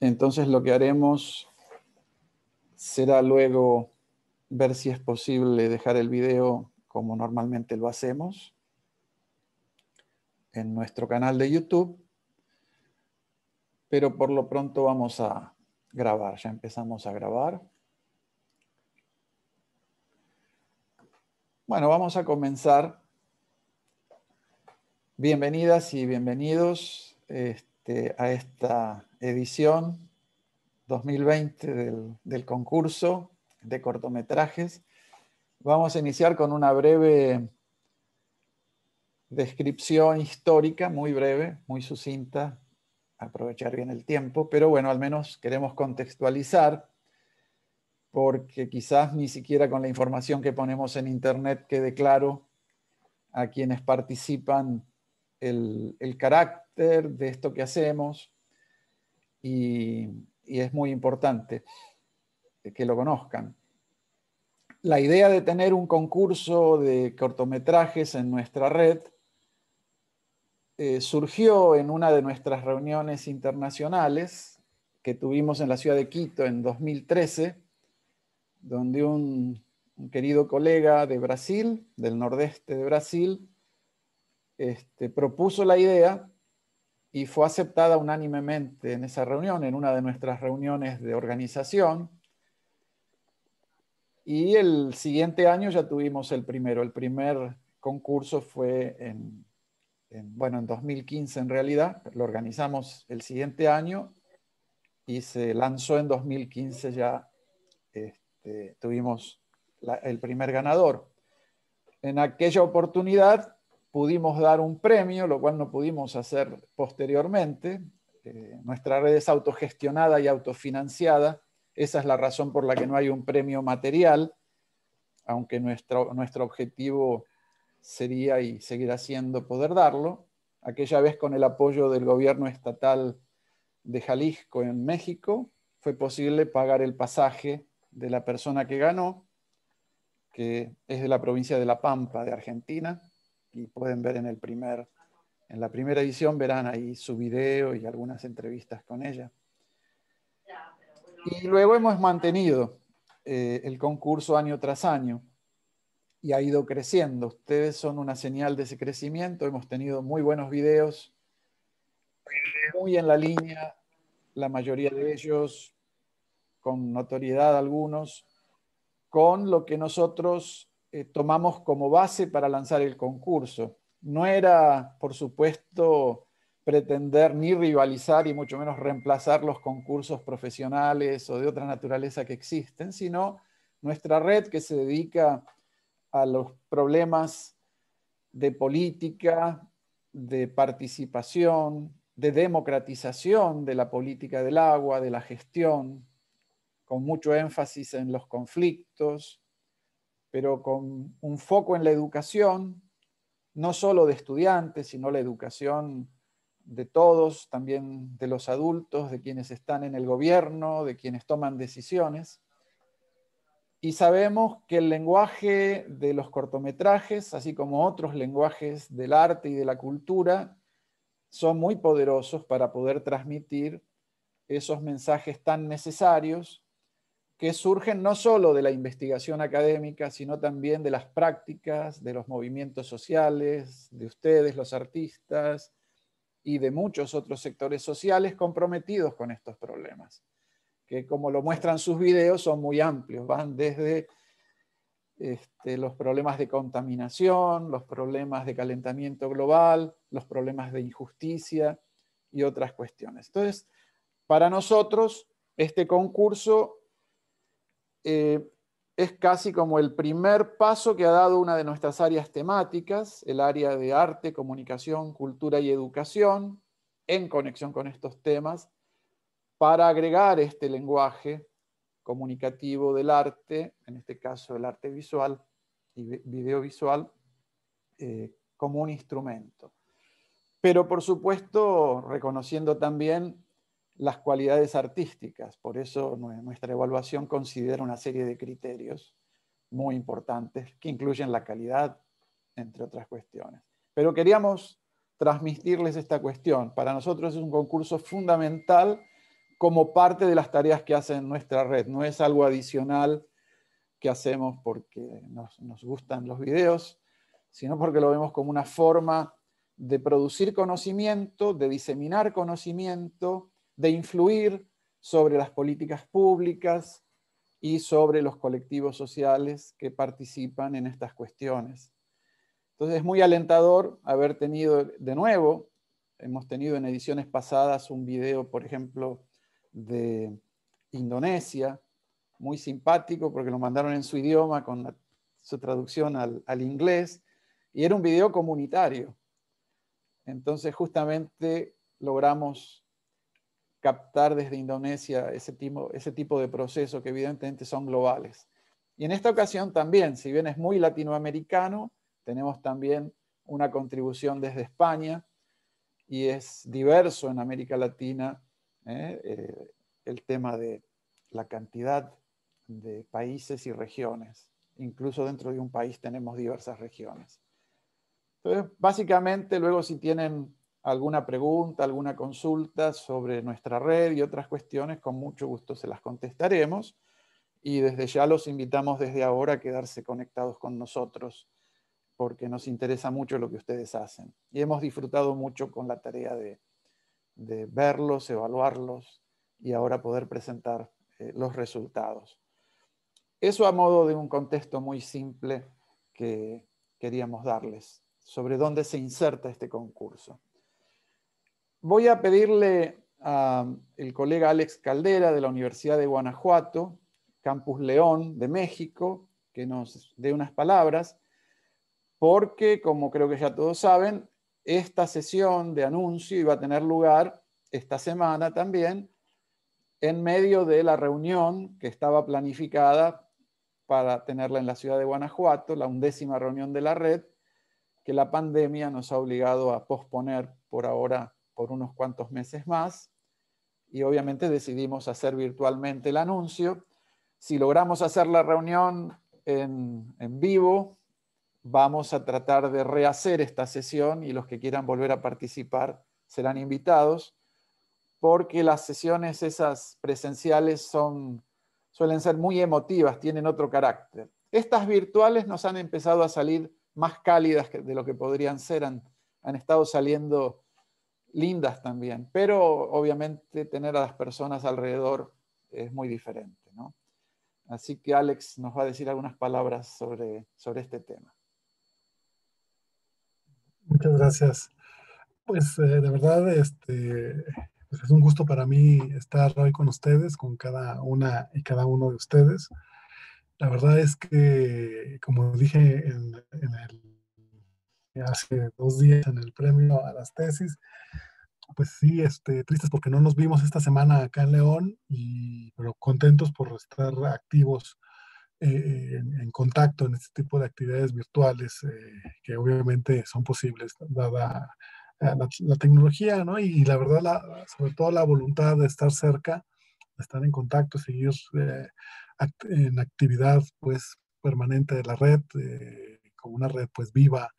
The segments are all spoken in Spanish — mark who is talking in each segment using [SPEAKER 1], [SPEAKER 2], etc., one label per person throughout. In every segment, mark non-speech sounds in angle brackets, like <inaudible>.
[SPEAKER 1] Entonces lo que haremos será luego ver si es posible dejar el video como normalmente lo hacemos en nuestro canal de YouTube, pero por lo pronto vamos a grabar, ya empezamos a grabar. Bueno, vamos a comenzar. Bienvenidas y bienvenidos este, a esta edición 2020 del, concurso de cortometrajes. Vamos a iniciar con una breve descripción histórica, muy breve, muy sucinta, aprovechar bien el tiempo, pero bueno, al menos queremos contextualizar porque quizás ni siquiera con la información que ponemos en Internet quede claro a quienes participan el, carácter de esto que hacemos y, es muy importante que lo conozcan. La idea de tener un concurso de cortometrajes en nuestra red eh, surgió en una de nuestras reuniones internacionales que tuvimos en la ciudad de Quito en 2013 donde un, querido colega de Brasil, del nordeste de Brasil, este, propuso la idea y fue aceptada unánimemente en esa reunión, en una de nuestras reuniones de organización. Y el siguiente año ya tuvimos el primero. El primer concurso fue en, bueno, en 2015 en realidad. Lo organizamos el siguiente año y se lanzó en 2015 ya este, tuvimos el primer ganador. En aquella oportunidad pudimos dar un premio, lo cual no pudimos hacer posteriormente. Eh, nuestra red es autogestionada y autofinanciada. Esa es la razón por la que no hay un premio material, aunque nuestro, nuestro objetivo sería y seguirá siendo poder darlo. Aquella vez con el apoyo del gobierno estatal de Jalisco en México, fue posible pagar el pasaje de la persona que ganó, que es de la provincia de La Pampa, de Argentina, y pueden ver en, el primer, en la primera edición, verán ahí su video y algunas entrevistas con ella. Y luego hemos mantenido eh, el concurso año tras año y ha ido creciendo. Ustedes son una señal de ese crecimiento. Hemos tenido muy buenos videos, muy en la línea, la mayoría de ellos con notoriedad algunos, con lo que nosotros eh, tomamos como base para lanzar el concurso. No era, por supuesto, pretender ni rivalizar y mucho menos reemplazar los concursos profesionales o de otra naturaleza que existen, sino nuestra red que se dedica a los problemas de política, de participación, de democratización de la política del agua, de la gestión, con mucho énfasis en los conflictos, pero con un foco en la educación, no solo de estudiantes, sino la educación de todos, también de los adultos, de quienes están en el gobierno, de quienes toman decisiones. Y sabemos que el lenguaje de los cortometrajes, así como otros lenguajes del arte y de la cultura, son muy poderosos para poder transmitir esos mensajes tan necesarios que surgen no solo de la investigación académica, sino también de las prácticas, de los movimientos sociales, de ustedes, los artistas, y de muchos otros sectores sociales comprometidos con estos problemas, que como lo muestran sus videos son muy amplios, van desde este, los problemas de contaminación, los problemas de calentamiento global, los problemas de injusticia y otras cuestiones. Entonces, para nosotros, este concurso eh, es casi como el primer paso que ha dado una de nuestras áreas temáticas, el área de arte, comunicación, cultura y educación, en conexión con estos temas, para agregar este lenguaje comunicativo del arte, en este caso el arte visual y videovisual, eh, como un instrumento. Pero por supuesto, reconociendo también las cualidades artísticas. Por eso nuestra evaluación considera una serie de criterios muy importantes que incluyen la calidad, entre otras cuestiones. Pero queríamos transmitirles esta cuestión. Para nosotros es un concurso fundamental como parte de las tareas que hacen nuestra red. No es algo adicional que hacemos porque nos, nos gustan los videos, sino porque lo vemos como una forma de producir conocimiento, de diseminar conocimiento, de influir sobre las políticas públicas y sobre los colectivos sociales que participan en estas cuestiones. Entonces es muy alentador haber tenido de nuevo, hemos tenido en ediciones pasadas un video, por ejemplo, de Indonesia, muy simpático porque lo mandaron en su idioma con su traducción al, al inglés, y era un video comunitario. Entonces justamente logramos captar desde Indonesia ese tipo, de procesos que evidentemente son globales. Y en esta ocasión también, si bien es muy latinoamericano, tenemos también una contribución desde España y es diverso en América Latina ¿eh? Eh, el tema de la cantidad de países y regiones. Incluso dentro de un país tenemos diversas regiones. Entonces, básicamente, luego si tienen alguna pregunta, alguna consulta sobre nuestra red y otras cuestiones, con mucho gusto se las contestaremos. Y desde ya los invitamos desde ahora a quedarse conectados con nosotros, porque nos interesa mucho lo que ustedes hacen. Y hemos disfrutado mucho con la tarea de, verlos, evaluarlos y ahora poder presentar eh, los resultados. Eso a modo de un contexto muy simple que queríamos darles sobre dónde se inserta este concurso. Voy a pedirle al colega Alex Caldera de la Universidad de Guanajuato, Campus León de México, que nos dé unas palabras, porque, como creo que ya todos saben, esta sesión de anuncio iba a tener lugar esta semana también, en medio de la reunión que estaba planificada para tenerla en la ciudad de Guanajuato, la undécima reunión de la red, que la pandemia nos ha obligado a posponer por ahora por unos cuantos meses más y obviamente decidimos hacer virtualmente el anuncio. Si logramos hacer la reunión en, vivo, vamos a tratar de rehacer esta sesión y los que quieran volver a participar serán invitados porque las sesiones esas presenciales son, suelen ser muy emotivas, tienen otro carácter. Estas virtuales nos han empezado a salir más cálidas de lo que podrían ser, han, han estado saliendo lindas también, pero obviamente tener a las personas alrededor es muy diferente. ¿no? Así que Alex nos va a decir algunas palabras sobre, sobre este tema.
[SPEAKER 2] Muchas gracias. Pues eh, de verdad, este, pues es un gusto para mí estar hoy con ustedes, con cada una y cada uno de ustedes. La verdad es que, como dije en el hace dos días en el premio a las tesis. Pues sí, este, tristes porque no nos vimos esta semana acá en León, y, pero contentos por estar activos eh, en, contacto en este tipo de actividades virtuales eh, que obviamente son posibles dada eh, la, tecnología, ¿no? Y, la verdad, la, sobre todo la voluntad de estar cerca, de estar en contacto, seguir en actividad pues permanente de la red, como una red pues viva,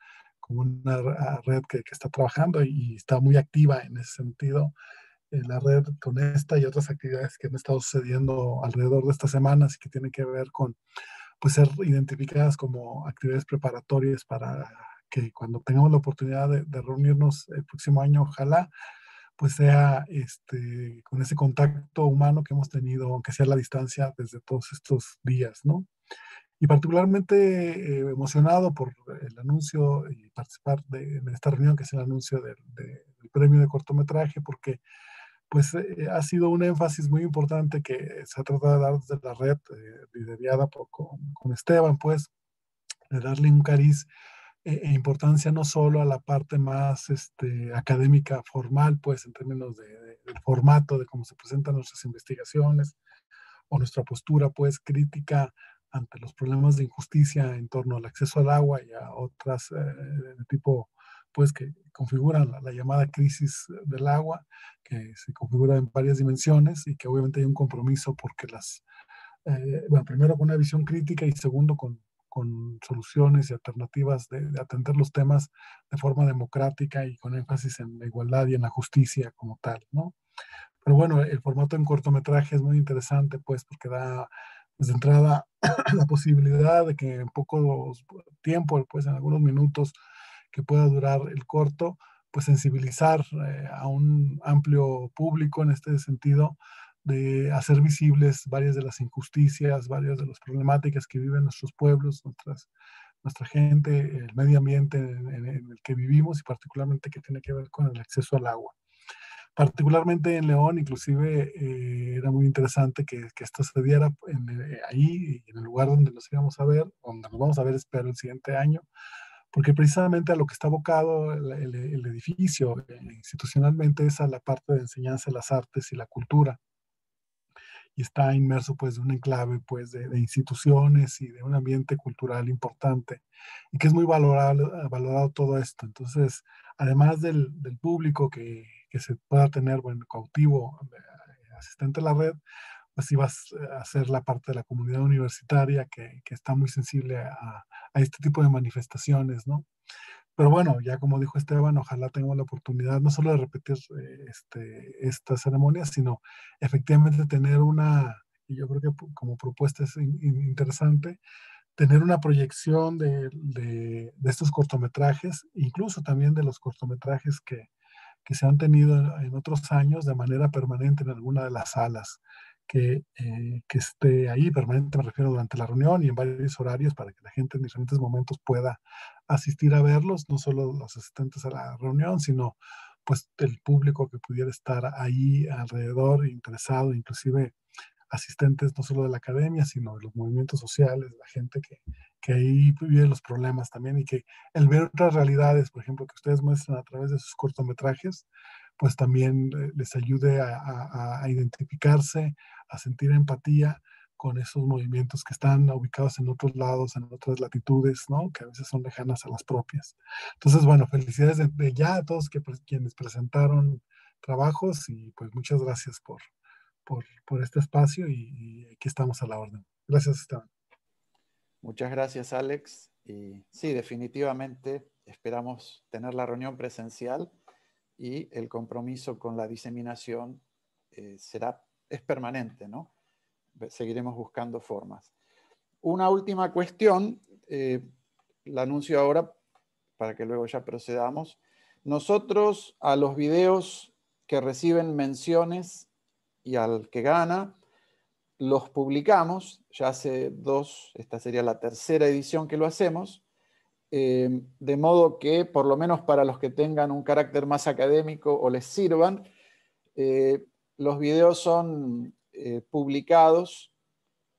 [SPEAKER 2] como una red que, está trabajando y, está muy activa en ese sentido. Eh, la red con esta y otras actividades que han estado sucediendo alrededor de estas semanas y que tienen que ver con pues, ser identificadas como actividades preparatorias para que cuando tengamos la oportunidad de, reunirnos el próximo año, ojalá, pues sea este, con ese contacto humano que hemos tenido, aunque sea a la distancia, desde todos estos días, ¿no? Y particularmente eh, emocionado por el anuncio y participar de, en esta reunión, que es el anuncio del, premio de cortometraje, porque pues eh, ha sido un énfasis muy importante que se ha tratado de dar desde la red, eh, liderada por, con, Esteban, pues, de darle un cariz e, e, importancia no solo a la parte más este, académica formal, pues, en términos de, del formato, de cómo se presentan nuestras investigaciones, o nuestra postura, pues, crítica ante los problemas de injusticia en torno al acceso al agua y a otras eh, de tipo pues que configuran la, llamada crisis del agua, que se configura en varias dimensiones y que obviamente hay un compromiso porque las, eh, bueno, primero con una visión crítica y segundo con, con soluciones y alternativas de, de, atender los temas de forma democrática y con énfasis en la igualdad y en la justicia como tal, ¿no? Pero bueno, el formato en cortometraje es muy interesante, pues, porque da de entrada <clears throat> la posibilidad de que en poco tiempo, pues en algunos minutos que pueda durar el corto, pues sensibilizar eh, a un amplio público en este sentido de hacer visibles varias de las injusticias, varias de las problemáticas que viven nuestros pueblos, nuestras, nuestra gente, el medio ambiente en, el que vivimos y particularmente que tiene que ver con el acceso al agua. Particularmente en León, inclusive eh, era muy interesante que, que esto se diera en, eh, ahí, en el lugar donde nos íbamos a ver, donde nos vamos a ver, espero, el siguiente año, porque precisamente a lo que está abocado el, el edificio eh, institucionalmente es a la parte de enseñanza de las artes y la cultura y está inmerso pues de un enclave pues de, instituciones y de un ambiente cultural importante y que es muy valorado, valorado todo esto. Entonces, además del, del público que, que, se pueda tener, bueno, cautivo, eh, asistente a la red, pues ibas a ser la parte de la comunidad universitaria que, que está muy sensible a, este tipo de manifestaciones, ¿no? Pero bueno, ya como dijo Esteban, ojalá tengamos la oportunidad no solo de repetir eh, este, esta ceremonia, sino efectivamente tener una, y yo creo que como propuesta es interesante, tener una proyección de, de, de, estos cortometrajes, incluso también de los cortometrajes que, que se han tenido en otros años de manera permanente en alguna de las salas que, eh, que, esté ahí permanente, me refiero durante la reunión y en varios horarios para que la gente en diferentes momentos pueda asistir a verlos, no solo los asistentes a la reunión, sino pues el público que pudiera estar ahí alrededor, interesado, inclusive asistentes no solo de la academia, sino de los movimientos sociales, la gente que, que ahí vive los problemas también y que el ver otras realidades, por ejemplo, que ustedes muestran a través de sus cortometrajes, pues también eh, les ayude a, a, identificarse, a sentir empatía con esos movimientos que están ubicados en otros lados, en otras latitudes, ¿no? Que a veces son lejanas a las propias. Entonces, bueno, felicidades de, ya a todos que, quienes presentaron trabajos y pues muchas gracias por, por, por este espacio y, y, aquí estamos a la orden. Gracias, Esteban.
[SPEAKER 1] Muchas gracias, Alex. Y sí, definitivamente esperamos tener la reunión presencial y el compromiso con la diseminación eh, será, es permanente, ¿no? Seguiremos buscando formas. Una última cuestión, eh, la anuncio ahora para que luego ya procedamos. Nosotros a los videos que reciben menciones y al que gana, los publicamos, ya hace dos, esta sería la tercera edición que lo hacemos, eh, de modo que, por lo menos para los que tengan un carácter más académico o les sirvan, eh, los videos son eh, publicados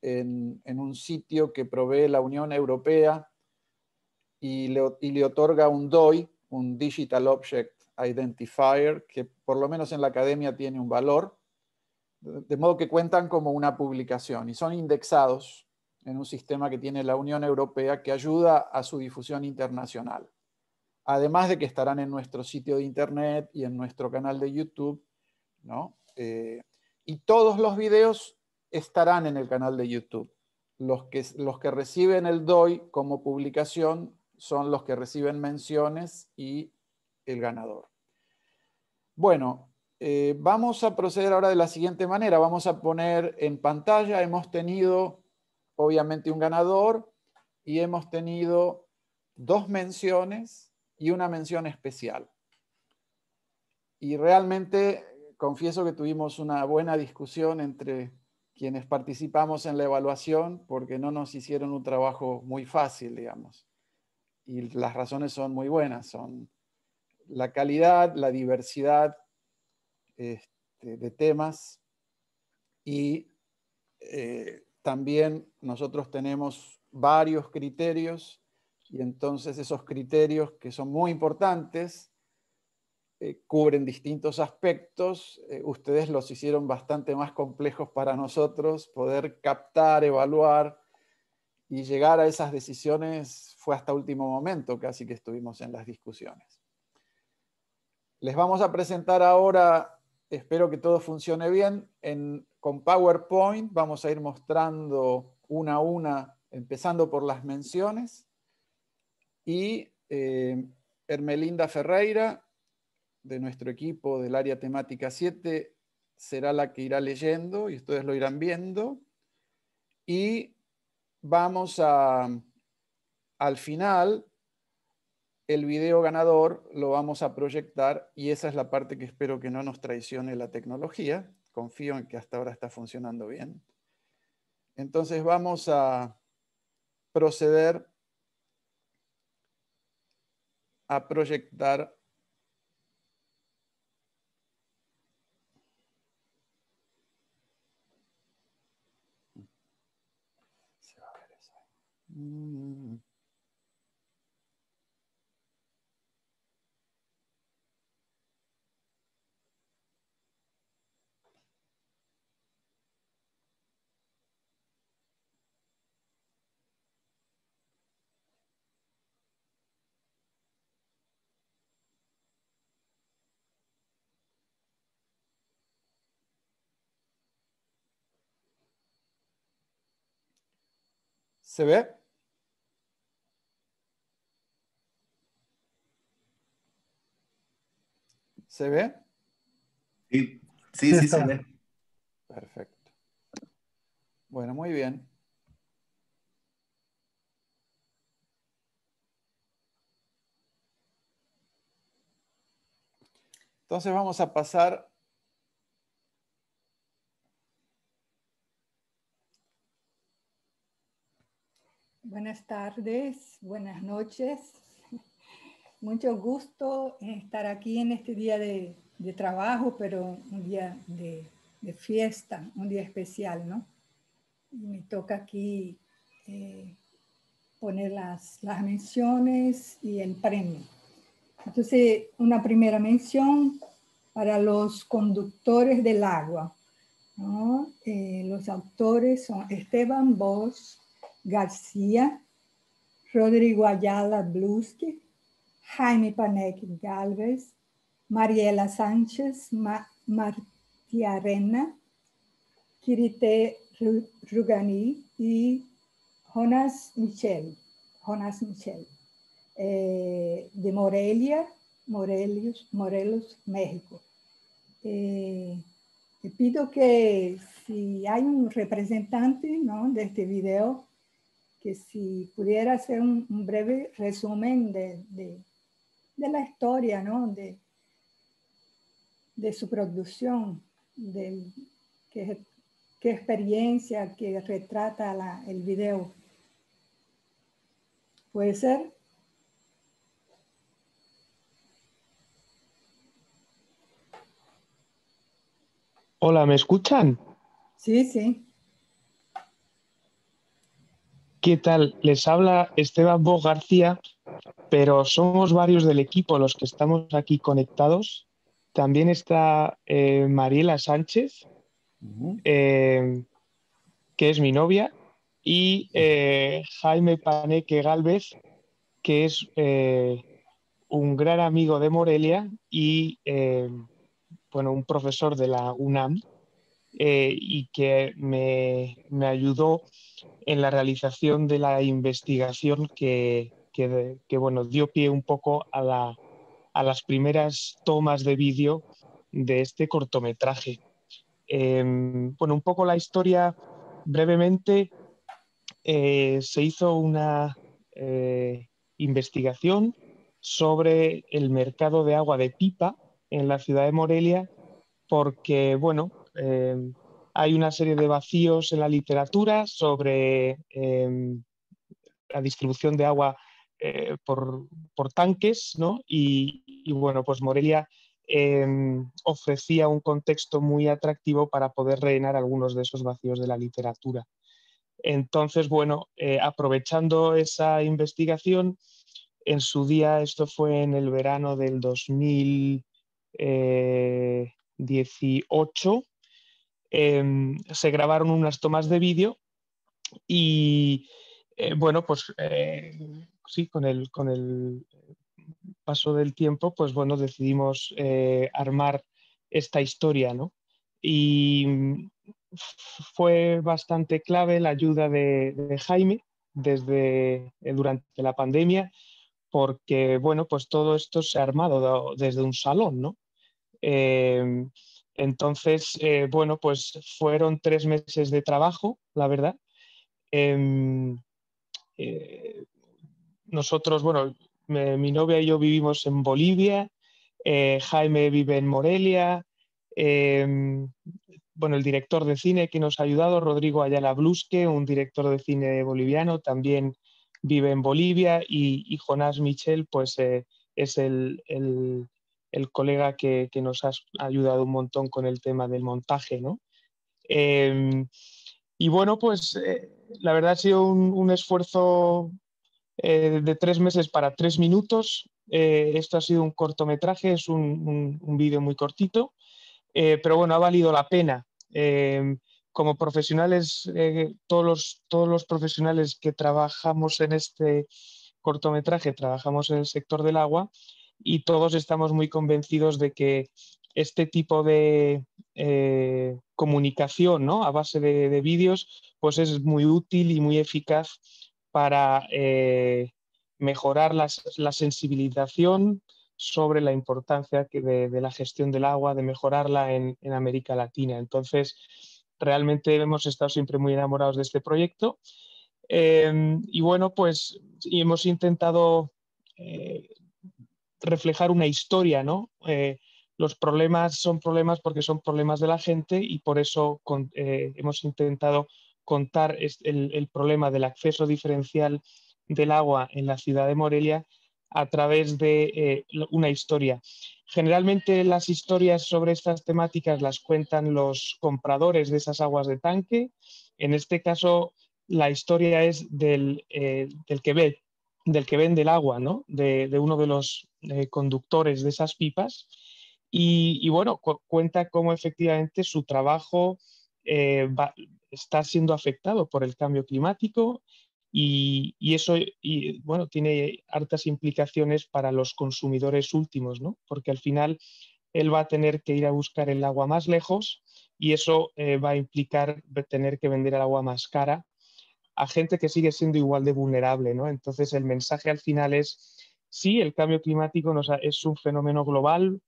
[SPEAKER 1] en, un sitio que provee la Unión Europea y le, y le otorga un DOI, un Digital Object Identifier, que por lo menos en la academia tiene un valor, de modo que cuentan como una publicación y son indexados en un sistema que tiene la Unión Europea que ayuda a su difusión internacional. Además de que estarán en nuestro sitio de internet y en nuestro canal de YouTube, ¿no? Eh, y todos los videos estarán en el canal de YouTube. Los que, los que reciben el DOI como publicación son los que reciben menciones y el ganador. Bueno, eh, vamos a proceder ahora de la siguiente manera. Vamos a poner en pantalla, hemos tenido obviamente un ganador y hemos tenido dos menciones y una mención especial. Y realmente confieso que tuvimos una buena discusión entre quienes participamos en la evaluación porque no nos hicieron un trabajo muy fácil, digamos. Y las razones son muy buenas, son la calidad, la diversidad este, de temas y eh, también nosotros tenemos varios criterios y entonces esos criterios que son muy importantes eh, cubren distintos aspectos. Eh, ustedes los hicieron bastante más complejos para nosotros. Poder captar, evaluar y llegar a esas decisiones fue hasta último momento casi que estuvimos en las discusiones. Les vamos a presentar ahora, espero que todo funcione bien, en con PowerPoint vamos a ir mostrando una a una, empezando por las menciones. Y eh, Hermelinda Ferreira, de nuestro equipo del área temática 7, será la que irá leyendo y ustedes lo irán viendo. Y vamos a, al final, el video ganador lo vamos a proyectar y esa es la parte que espero que no nos traicione la tecnología. Confío en que hasta ahora está funcionando bien. Entonces vamos a proceder a proyectar Mm. ¿Se ve? ¿Se ve?
[SPEAKER 3] Sí, sí, sí, se ve.
[SPEAKER 1] Perfecto. Bueno, muy bien. Entonces vamos a pasar
[SPEAKER 4] Buenas tardes, buenas noches <laughs> mucho gusto estar aquí en este día de, trabajo, pero un día de, fiesta, un día especial, ¿no? me toca aquí eh, poner las, las menciones y el premio. Entonces, una primera mención para los conductores del agua. ¿no? Eh, los autores son Esteban Bosch García, Rodrigo Ayala Bluski, Jaime Panek Galvez, Mariela Sánchez Martiarena, Kirite Rugani y Jonas Michel, Jonas Michel, eh, de Morelia, Morelos, México. Eh, pido que si hay un representante ¿no? de este video, que si pudiera hacer un, breve resumen de, de la historia, ¿no? De, de su producción, de qué, qué experiencia que retrata la, el video. ¿Puede ser?
[SPEAKER 5] Hola, ¿me escuchan?
[SPEAKER 4] Sí, sí.
[SPEAKER 5] ¿Qué tal? Les habla Esteban Bo García, pero somos varios del equipo los que estamos aquí conectados. También está eh, Mariela Sánchez, eh, que es mi novia, y eh, Jaime Paneque Galvez, que es un gran amigo de Morelia y bueno, un profesor de la UNAM y que me, me ayudó en la realización de la investigación que, bueno, dio pie un poco a, las primeras tomas de vídeo de este cortometraje. Em, bueno, un poco la historia brevemente. Eh, se hizo una eh, investigación sobre el mercado de agua de pipa en la ciudad de Morelia porque, bueno, em, hay una serie de vacíos en la literatura sobre em, la distribución de agua eh, por, tanques, ¿no? Y, bueno, pues Morelia em, ofrecía un contexto muy atractivo para poder rellenar algunos de esos vacíos de la literatura. Entonces, bueno, eh, aprovechando esa investigación, en su día, esto fue en el verano del 2018, Em, se grabaron unas tomas de vídeo y eh, bueno, pues eh, sí, con el, con el paso del tiempo, pues bueno, decidimos eh, armar esta historia, ¿no? Y fue bastante clave la ayuda de, Jaime desde durante la pandemia, porque bueno, pues todo esto se ha armado desde un salón, ¿no? Entonces, eh, bueno, pues fueron tres meses de trabajo, la verdad. Em, eh, nosotros, bueno, mi novia y yo vivimos en Bolivia, eh, Jaime vive en Morelia, em, bueno, el director de cine que nos ha ayudado, Rodrigo Ayala Blusque, un director de cine boliviano, también vive en Bolivia y, Jonás Michel, pues es el, colega que, nos ha ayudado un montón con el tema del montaje, ¿no? Em, y bueno, pues eh, la verdad ha sido un, esfuerzo eh, de tres meses para tres minutos. Eh, esto ha sido un cortometraje, es un, vídeo muy cortito, pero bueno, ha valido la pena. Em, como profesionales, todos, los, todos los profesionales que trabajamos en este cortometraje, trabajamos en el sector del agua y todos estamos muy convencidos de que este tipo de eh, comunicación ¿no? a base de, vídeos pues es muy útil y muy eficaz para eh, mejorar la, sensibilización sobre la importancia de, la gestión del agua, de mejorarla en, América Latina. Entonces, realmente hemos estado siempre muy enamorados de este proyecto. Eh, y bueno, pues hemos intentado reflejar una historia, ¿no? los problemas son problemas porque son problemas de la gente y por eso eh, hemos intentado contar el, problema del acceso diferencial del agua en la ciudad de Morelia a través de eh, una historia. Generalmente las historias sobre estas temáticas las cuentan los compradores de esas aguas de tanque. En este caso, la historia es del, eh, que ve, del que vende el agua, ¿no? de, uno de los conductores de esas pipas y, bueno, cuenta cómo efectivamente su trabajo eh, está siendo afectado por el cambio climático y, eso bueno, tiene hartas implicaciones para los consumidores últimos, ¿no? porque al final él va a tener que ir a buscar el agua más lejos y eso eh, va a implicar tener que vender el agua más cara a gente que sigue siendo igual de vulnerable. ¿no? Entonces el mensaje al final es, sí, el cambio climático es un fenómeno global,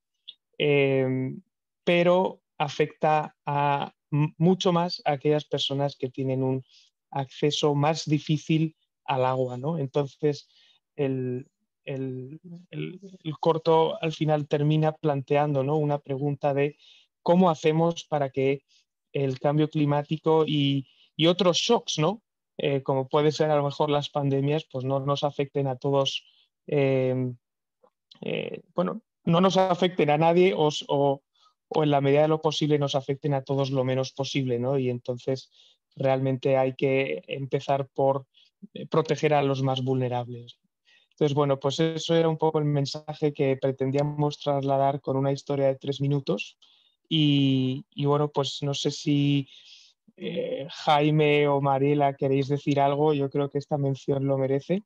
[SPEAKER 5] Em, pero afecta a mucho más a aquellas personas que tienen un acceso más difícil al agua. ¿no? Entonces, el, corto al final termina planteando ¿no? una pregunta de cómo hacemos para que el cambio climático y, otros shocks, ¿no? Eh, como puede ser a lo mejor las pandemias, pues no nos afecten a todos, em, eh, bueno, no nos afecten a nadie o, en la medida de lo posible nos afecten a todos lo menos posible, ¿no? Y entonces realmente hay que empezar por eh, proteger a los más vulnerables. Entonces, bueno, pues eso era un poco el mensaje que pretendíamos trasladar con una historia de tres minutos. Y, bueno, pues no sé si eh, Jaime o Mariela queréis decir algo, yo creo que esta mención lo merece.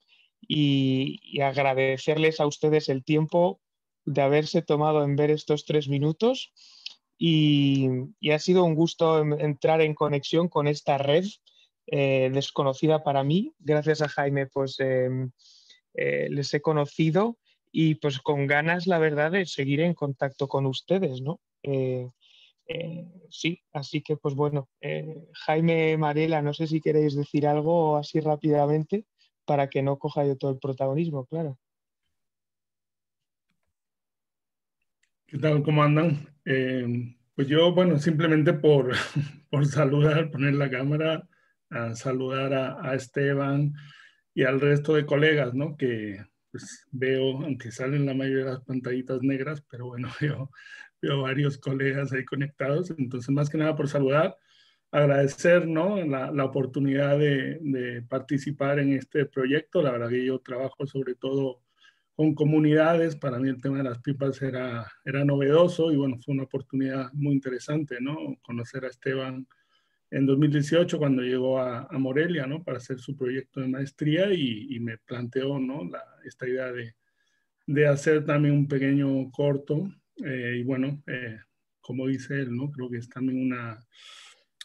[SPEAKER 5] y agradecerles a ustedes el tiempo, de haberse tomado en ver estos tres minutos y, ha sido un gusto entrar en conexión con esta red eh, desconocida para mí. Gracias a Jaime, pues em, eh, les he conocido y pues con ganas, la verdad, de seguir en contacto con ustedes, ¿no? Eh, sí, así que pues bueno, Jaime, Mariela, no sé si queréis decir algo así rápidamente para que no coja yo todo el protagonismo, claro.
[SPEAKER 6] ¿Qué tal? ¿Cómo andan? Eh, pues yo, bueno, simplemente por, <laughs> por saludar, poner la cámara, saludar a, Esteban y al resto de colegas, ¿no? Que pues, veo, aunque salen la mayoría de las pantallitas negras, pero bueno, <laughs> veo, veo varios colegas ahí conectados. Entonces, más que nada por saludar, agradecer, ¿no? La, la oportunidad de, de participar en este proyecto. La verdad que yo trabajo sobre todo con comunidades. Para mí el tema de las pipas era, era novedoso y bueno, fue una oportunidad muy interesante, ¿no? Conocer a Esteban en 2018 cuando llegó a, Morelia, ¿no? Para hacer su proyecto de maestría y, me planteó, ¿no? La, esta idea de, de, hacer también un pequeño corto eh, y bueno, eh, como dice él, ¿no? Creo que es también una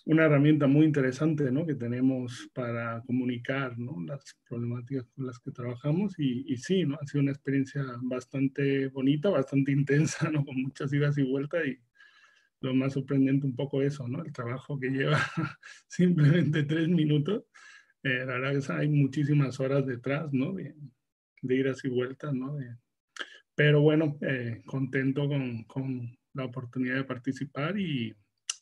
[SPEAKER 6] una herramienta muy interesante ¿no? que tenemos para comunicar ¿no? las problemáticas con las que trabajamos y, y, sí, ¿no? ha sido una experiencia bastante bonita, bastante <laughs> intensa, ¿no? con muchas idas y vueltas y lo más sorprendente un poco eso, ¿no? El trabajo que lleva <laughs> simplemente tres minutos. Eh, la verdad es que hay muchísimas horas detrás, ¿no? De, de idas y vueltas, ¿no? Pero bueno, eh, contento con, con, la oportunidad de participar y,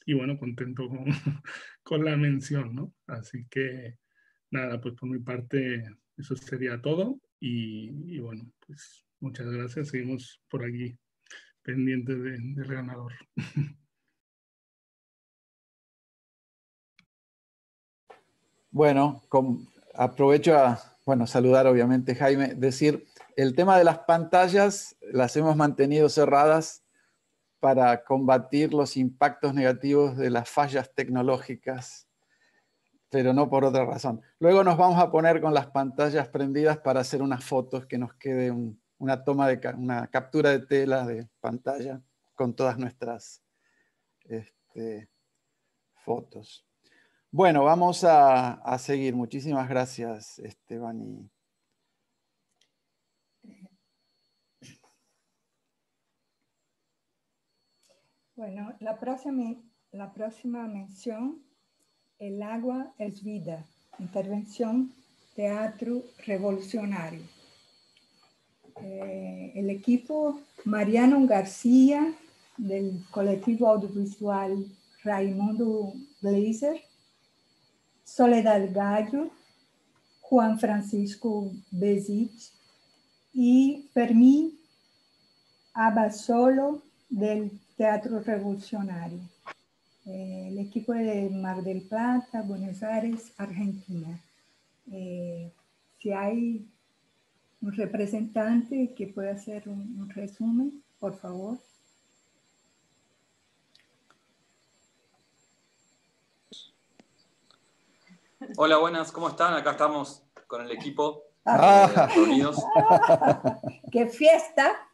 [SPEAKER 6] y bueno, contento con, <laughs> con, la mención, ¿no? Así que nada, pues por mi parte eso sería todo y, y bueno, pues muchas gracias. Seguimos por aquí pendientes de, del ganador. <laughs>
[SPEAKER 1] Bueno, aprovecho a bueno, saludar obviamente Jaime, decir, el tema de las pantallas las hemos mantenido cerradas para combatir los impactos negativos de las fallas tecnológicas, pero no por otra razón. Luego nos vamos a poner con las pantallas prendidas para hacer unas fotos que nos quede una toma de una captura de tela de pantalla con todas nuestras este, fotos. Bueno, vamos a, seguir. Muchísimas gracias, Esteban.
[SPEAKER 4] Bueno, la próxima, la próxima mención, el agua es vida, intervención, teatro revolucionario. Eh, el equipo Mariano García del colectivo audiovisual Raimundo Blazer Soledad Gallo, Juan Francisco Bezit y Fermín Abasolo del Teatro Revolucionario. Eh, el equipo de Mar del Plata, Buenos Aires, Argentina. Eh, si hay un representante que pueda hacer un resumen, por favor.
[SPEAKER 7] Hola, buenas, ¿cómo están? Acá estamos con el equipo ah. reunidos. <laughs>
[SPEAKER 4] ¡Qué fiesta!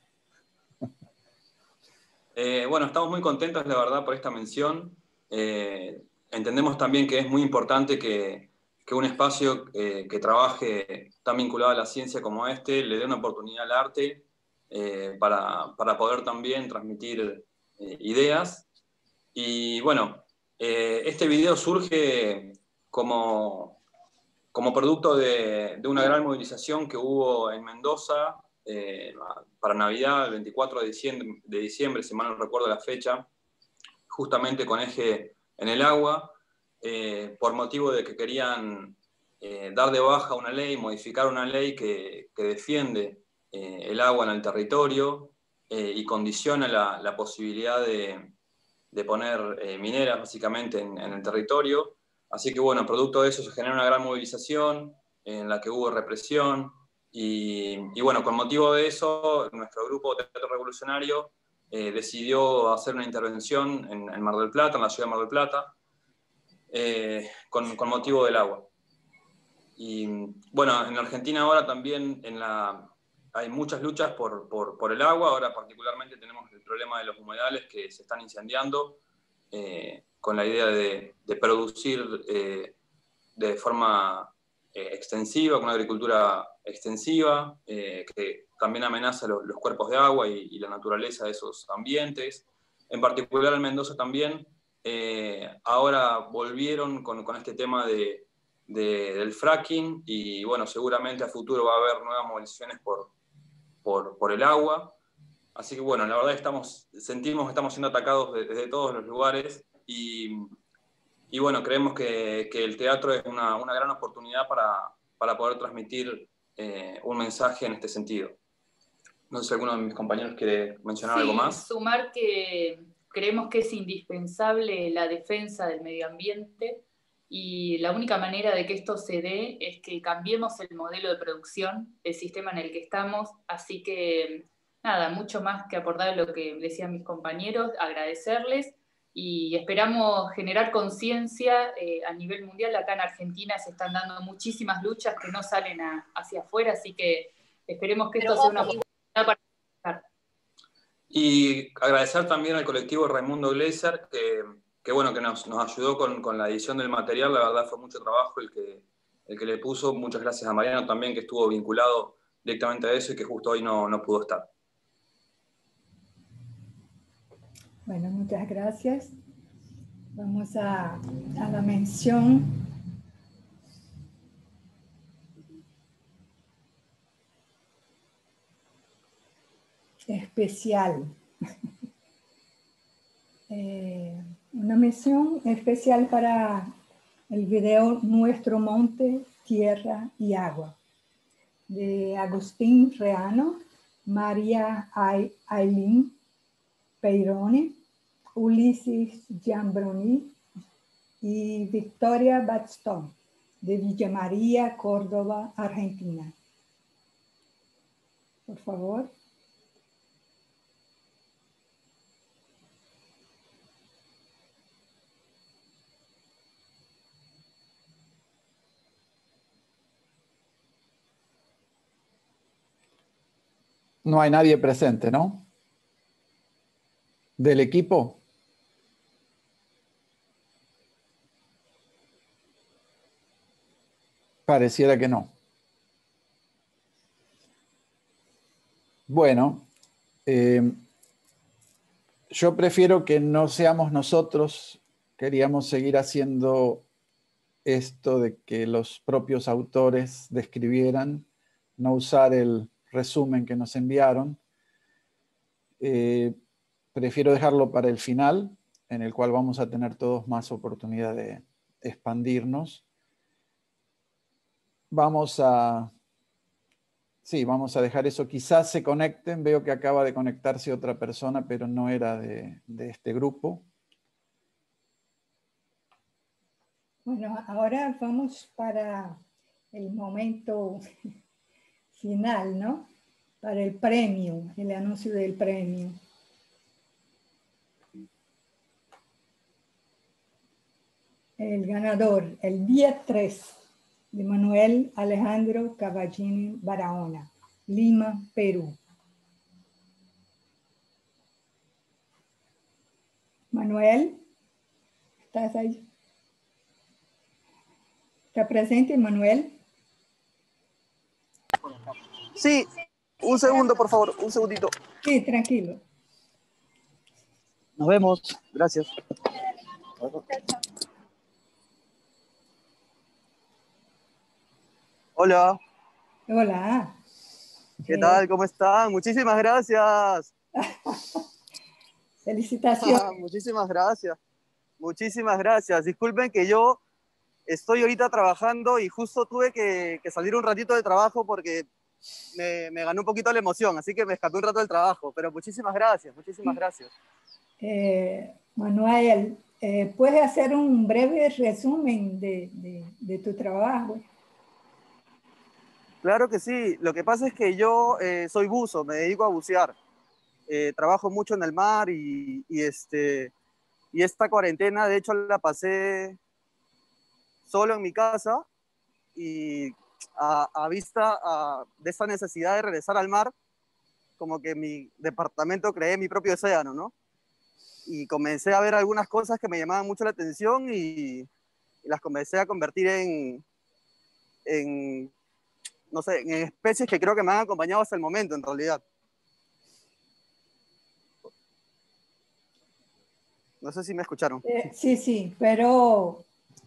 [SPEAKER 7] Eh, bueno, estamos muy contentos, la verdad, por esta mención. Eh, entendemos también que es muy importante que, un espacio eh, que trabaje tan vinculado a la ciencia como este le dé una oportunidad al arte para, poder también transmitir ideas. Y bueno, este video surge como producto de, una gran movilización que hubo en Mendoza eh, para Navidad, el 24 de diciembre, de diciembre, si mal no recuerdo la fecha, justamente con eje en el agua, eh, por motivo de que querían eh, dar de baja una ley, modificar una ley que, defiende el agua en el territorio y condiciona la, posibilidad de, poner mineras básicamente en, en el territorio. Así que bueno, producto de eso se genera una gran movilización en la que hubo represión y, bueno, con motivo de eso, nuestro grupo Teatro Revolucionario eh, decidió hacer una intervención en, Mar del Plata, en la ciudad de Mar del Plata, eh, con, motivo del agua. Y bueno, en Argentina ahora también en la, hay muchas luchas por, por, el agua, ahora particularmente tenemos el problema de los humedales que se están incendiando. Eh, con la idea de, producir eh, de forma extensiva, con una agricultura extensiva, eh, que también amenaza los, cuerpos de agua y, la naturaleza de esos ambientes. En particular en Mendoza también, ahora volvieron con, con este tema de, del fracking y bueno, seguramente a futuro va a haber nuevas movilizaciones por, por, por el agua. Así que bueno, la verdad estamos, sentimos que estamos siendo atacados desde todos los lugares y, bueno, creemos que, el teatro es una, gran oportunidad para, poder transmitir eh, un mensaje en este sentido. No sé si alguno de mis compañeros quiere mencionar algo más.
[SPEAKER 8] Sumar que creemos que es indispensable la defensa del medio ambiente y la única manera de que esto se dé es que cambiemos el modelo de producción, el sistema en el que estamos. Así que nada, mucho más que aportar lo que decían mis compañeros, agradecerles y esperamos generar conciencia eh, a nivel mundial. Acá en Argentina se están dando muchísimas luchas que no salen hacia afuera, así que esperemos que esto sea una oportunidad para
[SPEAKER 7] y agradecer también al colectivo Raimundo Gleiser, que, que bueno, que nos, nos ayudó con, con, la edición del material, la verdad fue mucho trabajo el que, el que le puso. Muchas gracias a Mariano también, que estuvo vinculado directamente a eso y que justo hoy no, no pudo estar.
[SPEAKER 4] Bueno, muchas gracias. Vamos a, a la mención. especial. <laughs> Eh, una mención especial para el video Nuestro Monte, Tierra y Agua de Agustín Reano, María Aileen Peirone, Ulises Giambroni y Victoria Batstone de Villa María, Córdoba, Argentina. Por favor.
[SPEAKER 1] No hay nadie presente, ¿no? Del equipo. Pareciera que no. Bueno, eh, yo prefiero que no seamos nosotros. Queríamos seguir haciendo esto de que los propios autores describieran, no usar el resumen que nos enviaron. Eh, prefiero dejarlo para el final, en el cual vamos a tener todos más oportunidad de expandirnos. Vamos a... Sí, vamos a dejar eso. Quizás se conecten. Veo que acaba de conectarse otra persona, pero no era de, de este grupo.
[SPEAKER 4] Bueno, ahora vamos para el momento <laughs> final, ¿no? Para el premio, el anuncio del premio. El ganador, el día 3, de Manuel Alejandro Caballini Barahona, Lima, Perú. Manuel, ¿estás ahí? ¿Está presente, Manuel?
[SPEAKER 9] Sí, un segundo, por favor, un segundito.
[SPEAKER 4] Sí, tranquilo.
[SPEAKER 9] Nos vemos, gracias. Hola.
[SPEAKER 4] Hola.
[SPEAKER 9] ¿Qué tal? ¿Cómo están? Muchísimas gracias. <laughs>
[SPEAKER 4] Felicitaciones.
[SPEAKER 9] Ah, <laughs> muchísimas gracias. Muchísimas gracias. Disculpen que yo estoy ahorita trabajando y justo tuve que, que salir un ratito de trabajo porque me, me, ganó un poquito la emoción, así que me escapé un rato del trabajo. Pero muchísimas gracias, muchísimas gracias.
[SPEAKER 4] Eh, Manuel, eh, ¿puedes hacer un breve resumen de, de, de, tu trabajo?
[SPEAKER 9] Claro que sí. Lo que pasa es que yo eh, soy buzo, me dedico a bucear. Eh, trabajo mucho en el mar y, este, y esta cuarentena, de hecho, la pasé solo en mi casa y a, vista de esa necesidad de regresar al mar, como que mi departamento creé mi propio océano, ¿no? Y comencé a ver algunas cosas que me llamaban mucho la atención y, las comencé a convertir en, no sé, en especies que creo que me han acompañado hasta el momento, en realidad. No sé si me escucharon.
[SPEAKER 4] Eh, sí, sí, pero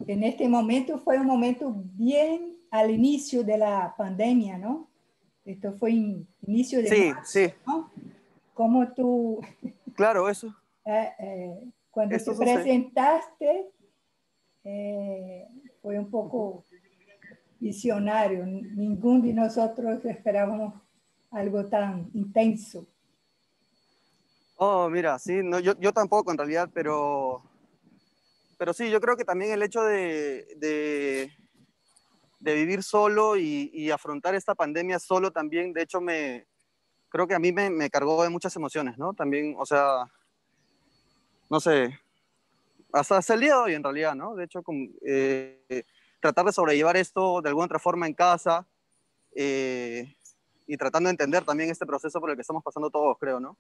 [SPEAKER 4] en este momento fue un momento bien al inicio de la pandemia, ¿no? Esto fue in, inicio de
[SPEAKER 9] sí,
[SPEAKER 4] marzo,
[SPEAKER 9] sí.
[SPEAKER 4] ¿no? ¿Cómo tú...
[SPEAKER 9] Claro, eso. <laughs>
[SPEAKER 4] Eh, eh, cuando
[SPEAKER 9] Esto
[SPEAKER 4] te presentaste, fue un poco visionario. Ninguno de nosotros esperábamos algo tan intenso.
[SPEAKER 9] Oh, mira, sí, no, yo, yo tampoco en realidad, pero, pero sí, yo creo que también el hecho de, de, de vivir solo y, y, afrontar esta pandemia solo también, de hecho, me, creo que a mí me, me, cargó de muchas emociones, ¿no? También, o sea, no sé, hasta, hasta el día de hoy en realidad, ¿no? De hecho, con, eh, tratar de sobrellevar esto de alguna otra forma en casa eh, y tratando de entender también este proceso por el que estamos pasando todos, creo, ¿no?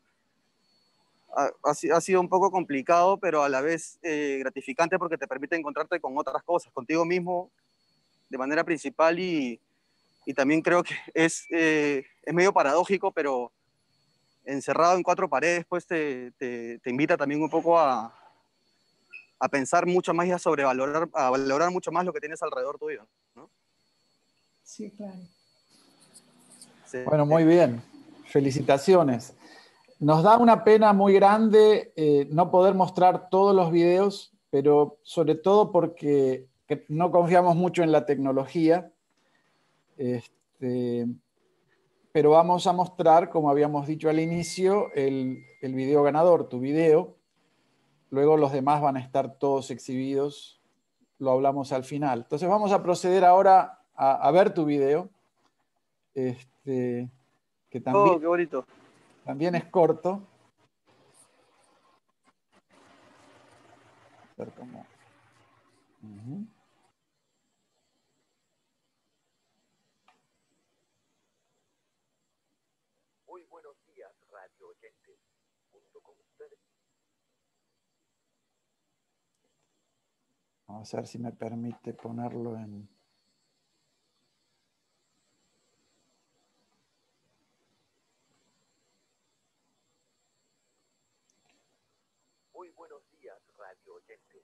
[SPEAKER 9] Ha, ha, sido un poco complicado, pero a la vez eh, gratificante porque te permite encontrarte con otras cosas, contigo mismo de manera principal y, y también creo que <laughs> es, eh, es medio paradójico, pero, encerrado en cuatro paredes, pues te, te, te invita también un poco a, a, pensar mucho más y a sobrevalorar, a valorar mucho más lo que tienes alrededor tuyo. ¿no?
[SPEAKER 4] Sí, claro.
[SPEAKER 1] Sí. Bueno, muy bien. Felicitaciones. Nos da una pena muy grande eh, no poder mostrar todos los videos, pero sobre todo porque no confiamos mucho en la tecnología. Este, pero vamos a mostrar, como habíamos dicho al inicio, el, el video ganador, tu video. Luego los demás van a estar todos exhibidos, lo hablamos al final. Entonces vamos a proceder ahora a, a ver tu video, este, que también,
[SPEAKER 9] Oh, qué bonito.
[SPEAKER 1] también es corto. A ver cómo-
[SPEAKER 10] buenos días, radio oyentes. Junto con ustedes,
[SPEAKER 1] Vamos a ver si me permite ponerlo en...
[SPEAKER 10] muy buenos días, radio oyentes.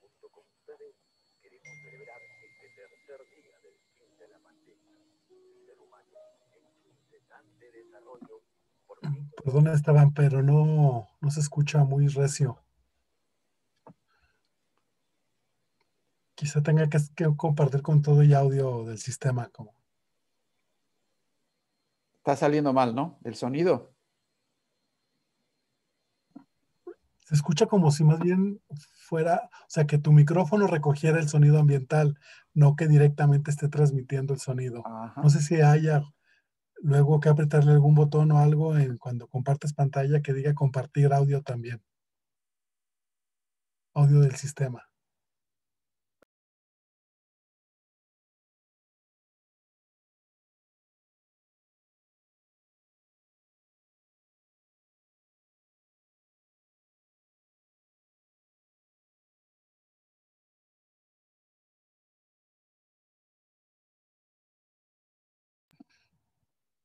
[SPEAKER 10] Junto con ustedes, queremos celebrar este tercer día del fin de la pandemia. El ser humano, en su incesante desarrollo, por
[SPEAKER 2] Perdón, Esteban, pero no, no se escucha muy recio. Quizá tenga que, que compartir con todo y audio del sistema. Como.
[SPEAKER 1] Está saliendo mal, ¿no? El sonido.
[SPEAKER 2] Se escucha como si más bien fuera, o sea, que tu micrófono recogiera el sonido ambiental, no que directamente esté transmitiendo el sonido.
[SPEAKER 1] Ajá.
[SPEAKER 2] No sé si haya luego que apretarle algún botón o algo en cuando compartes pantalla que diga compartir audio también. Audio del sistema.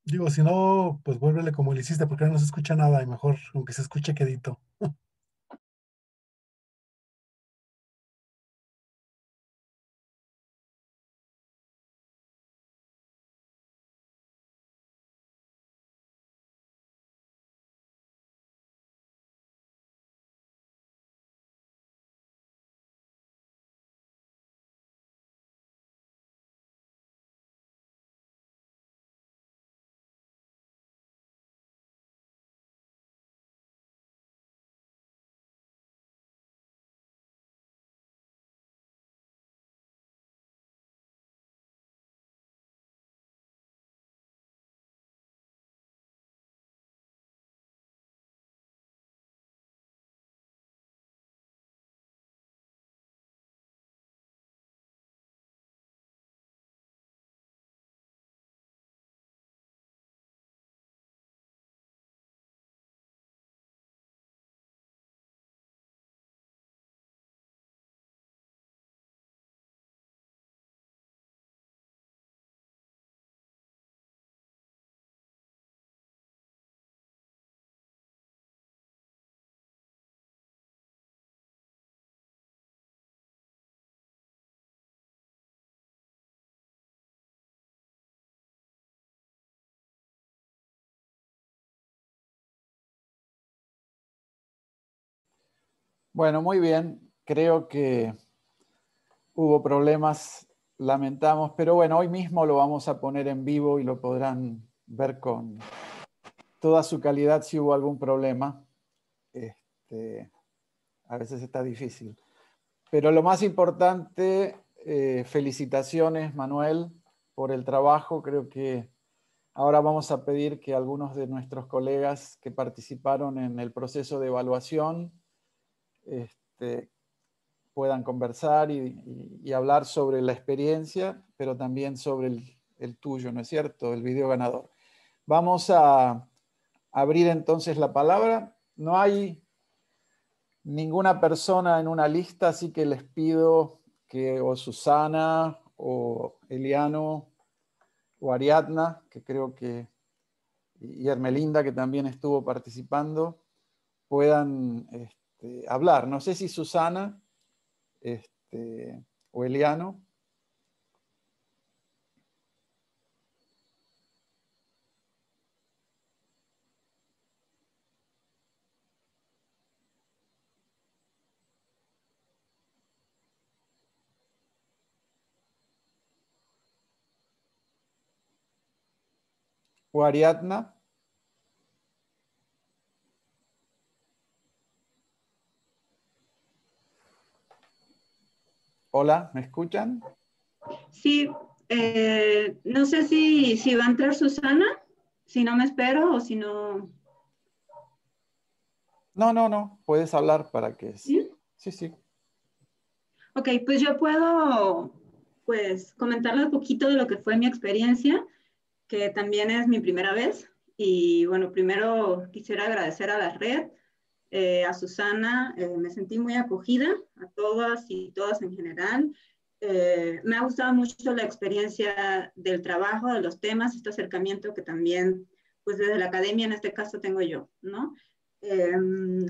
[SPEAKER 2] Digo, si no, pues vuélvele como le hiciste, porque no se escucha nada y mejor, aunque se escuche quedito. <laughs>
[SPEAKER 1] Bueno, muy bien. Creo que hubo problemas, lamentamos, pero bueno, hoy mismo lo vamos a poner en vivo y lo podrán ver con toda su calidad si hubo algún problema. Este, a veces está difícil. Pero lo más importante, eh, felicitaciones, Manuel, por el trabajo. Creo que ahora vamos a pedir que algunos de nuestros colegas que participaron en el proceso de evaluación este, puedan conversar y, hablar sobre la experiencia, pero también sobre el, el tuyo, ¿no es cierto? El video ganador. Vamos a abrir entonces la palabra. No hay ninguna persona en una lista, así que les pido que o Susana o Eliano o Ariadna, que creo que y Hermelinda, que también estuvo participando, puedan este, hablar. No sé si Susana este, o Eliano. o Ariadna. Hola, ¿me escuchan?
[SPEAKER 11] Sí, eh, no sé si, si va a entrar Susana, si no me espero o si no...
[SPEAKER 1] No, no, no, puedes hablar para que... Sí, sí. sí.
[SPEAKER 11] Ok, pues yo puedo pues comentarles un poquito de lo que fue mi experiencia que también es mi primera vez. Y bueno, primero quisiera agradecer a la red, eh, a Susana, eh, me sentí muy acogida, a todas y todas en general. Eh, me ha gustado mucho la experiencia del trabajo, de los temas, este acercamiento que también, pues desde la academia en este caso tengo yo, ¿no? Em,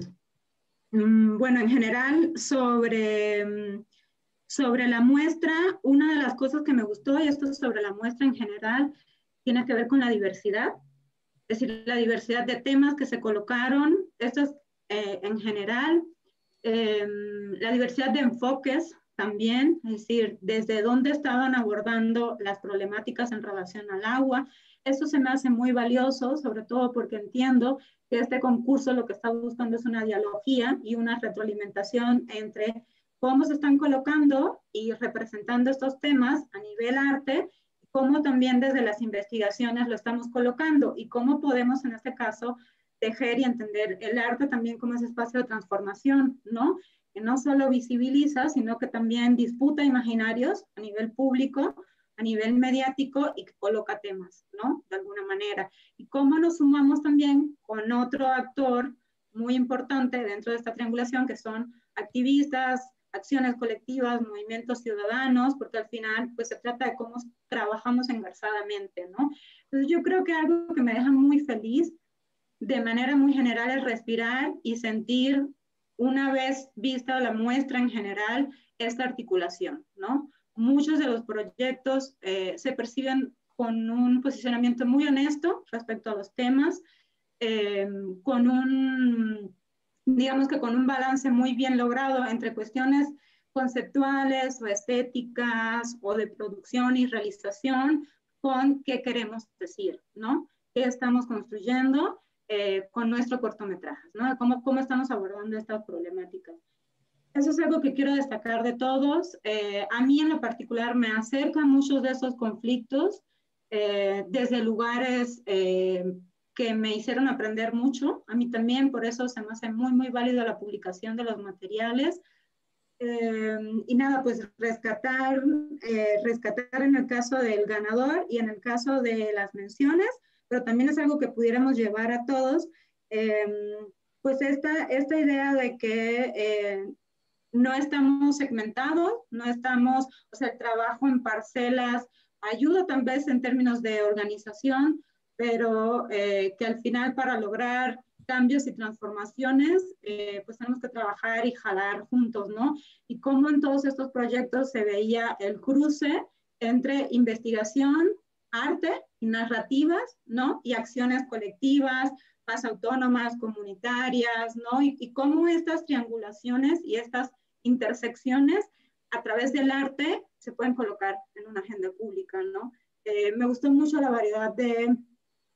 [SPEAKER 11] mm, bueno, en general, sobre, sobre la muestra, una de las cosas que me gustó, y esto es sobre la muestra en general, tiene que ver con la diversidad, es decir, la diversidad de temas que se colocaron, esto es eh, en general, em, la diversidad de enfoques también, es decir, desde dónde estaban abordando las problemáticas en relación al agua. Esto se me hace muy valioso, sobre todo porque entiendo que este concurso lo que está buscando es una dialogía y una retroalimentación entre cómo se están colocando y representando estos temas a nivel arte cómo también desde las investigaciones lo estamos colocando y cómo podemos en este caso tejer y entender el arte también como ese espacio de transformación, ¿no? Que no solo visibiliza, sino que también disputa imaginarios a nivel público, a nivel mediático y que coloca temas, ¿no? De alguna manera. Y cómo nos sumamos también con otro actor muy importante dentro de esta triangulación, que son activistas, acciones colectivas, movimientos ciudadanos, porque al final pues se trata de cómo trabajamos engarzadamente, ¿no? Entonces yo creo que algo que me deja muy feliz de manera muy general es respirar y sentir una vez vista la muestra en general esta articulación, ¿no? Muchos de los proyectos eh, se perciben con un posicionamiento muy honesto respecto a los temas, eh, con un digamos que con un balance muy bien logrado entre cuestiones conceptuales o estéticas o de producción y realización con qué queremos decir, ¿no? ¿Qué estamos construyendo eh, con nuestro cortometraje, ¿no? ¿Cómo, ¿Cómo estamos abordando estas problemáticas? Eso es algo que quiero destacar de todos. Eh, a mí en lo particular me acercan muchos de esos conflictos eh, desde lugares que me hicieron aprender mucho. A mí también, por eso se me hace muy, muy válido la publicación de los materiales. Eh, y nada, pues rescatar, eh, rescatar en el caso del ganador y en el caso de las menciones, pero también es algo que pudiéramos llevar a todos, eh, pues esta, esta idea de que no estamos segmentados, no estamos, o sea, el trabajo en parcelas ayuda tal vez en términos de organización, pero eh, que al final para lograr cambios y transformaciones, eh, pues tenemos que trabajar y jalar juntos, ¿no? Y cómo en todos estos proyectos se veía el cruce entre investigación, arte y narrativas, ¿no? Y acciones colectivas, más autónomas, comunitarias, ¿no? Y, y cómo estas triangulaciones y estas intersecciones a través del arte se pueden colocar en una agenda pública, ¿no? Eh, me gustó mucho la variedad de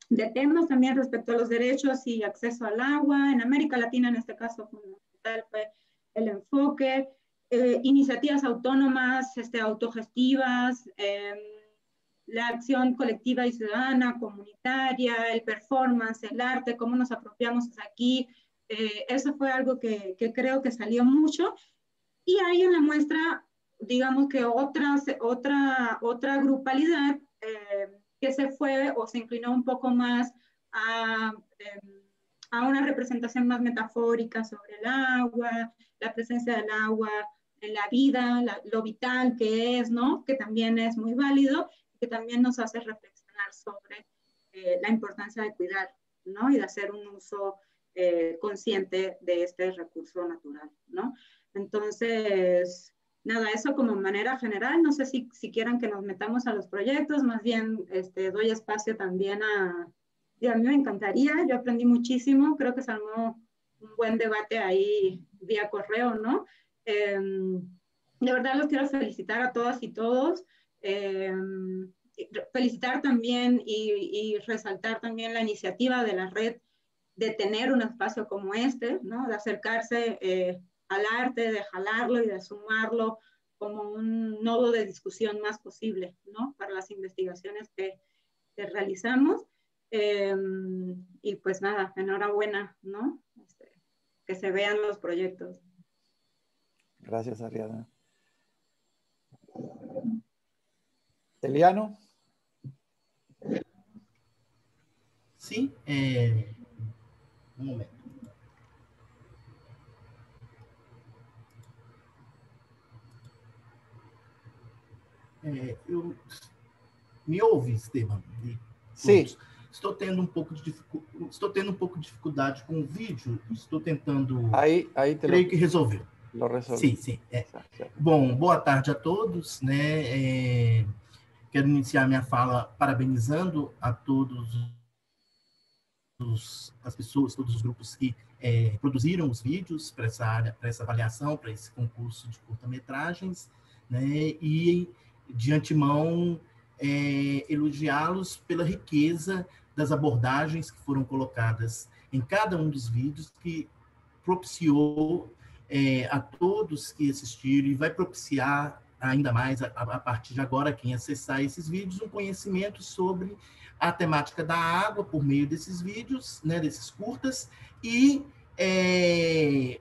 [SPEAKER 11] de temas también respecto a los derechos y acceso al agua. En América Latina, en este caso, fundamental fue el enfoque. Eh, iniciativas autónomas, este, autogestivas, em, la acción colectiva y ciudadana, comunitaria, el performance, el arte, cómo nos apropiamos aquí. Eh, eso fue algo que, que, creo que salió mucho. Y ahí en la muestra, digamos que otras, otra, otra grupalidad eh, que se fue o se inclinó un poco más a, em, a una representación más metafórica sobre el agua, la presencia del agua en la vida, lo vital que es, ¿no? Que también es muy válido que también nos hace reflexionar sobre eh, la importancia de cuidar, ¿no? Y de hacer un uso eh, consciente de este recurso natural, ¿no? Entonces, nada, eso como manera general, no sé si, si quieran que nos metamos a los proyectos, más bien este, doy espacio también a, y a mí me encantaría, yo aprendí muchísimo, creo que se armó un buen debate ahí vía correo, ¿no? Em, de verdad los quiero felicitar a todas y todos. Em, felicitar también y, resaltar también la iniciativa de la red de tener un espacio como este, ¿no? de acercarse eh, al arte, de jalarlo y de sumarlo como un nodo de discusión más posible ¿no? para las investigaciones que, que realizamos. Em, y pues nada, enhorabuena, ¿no? Este, que se vean los proyectos.
[SPEAKER 1] Gracias, Ariadna. Eliano.
[SPEAKER 12] Sí, é... um momento. É, eu... Me ouve, Esteban?
[SPEAKER 1] Sim.
[SPEAKER 12] Estou tendo um pouco de dificu... estou tendo um pouco de dificuldade com o vídeo. Estou tentando.
[SPEAKER 1] Aí, aí
[SPEAKER 12] creio lo... que resolveu.
[SPEAKER 1] Sim,
[SPEAKER 12] sim. É. Bom, boa tarde a todos, né? É... Quero iniciar minha fala parabenizando a todos os, as pessoas, todos os grupos que é, produziram os vídeos para essa área, para essa avaliação, para esse concurso de curta-metragens, né? E de antemão é, elogiá-los pela riqueza das abordagens que foram colocadas em cada um dos vídeos, que propiciou é, a todos que assistiram e vai propiciar ainda mais a, a, partir de agora, quem acessar esses vídeos, um conhecimento sobre a temática da água por meio desses vídeos, né, desses curtas, e é,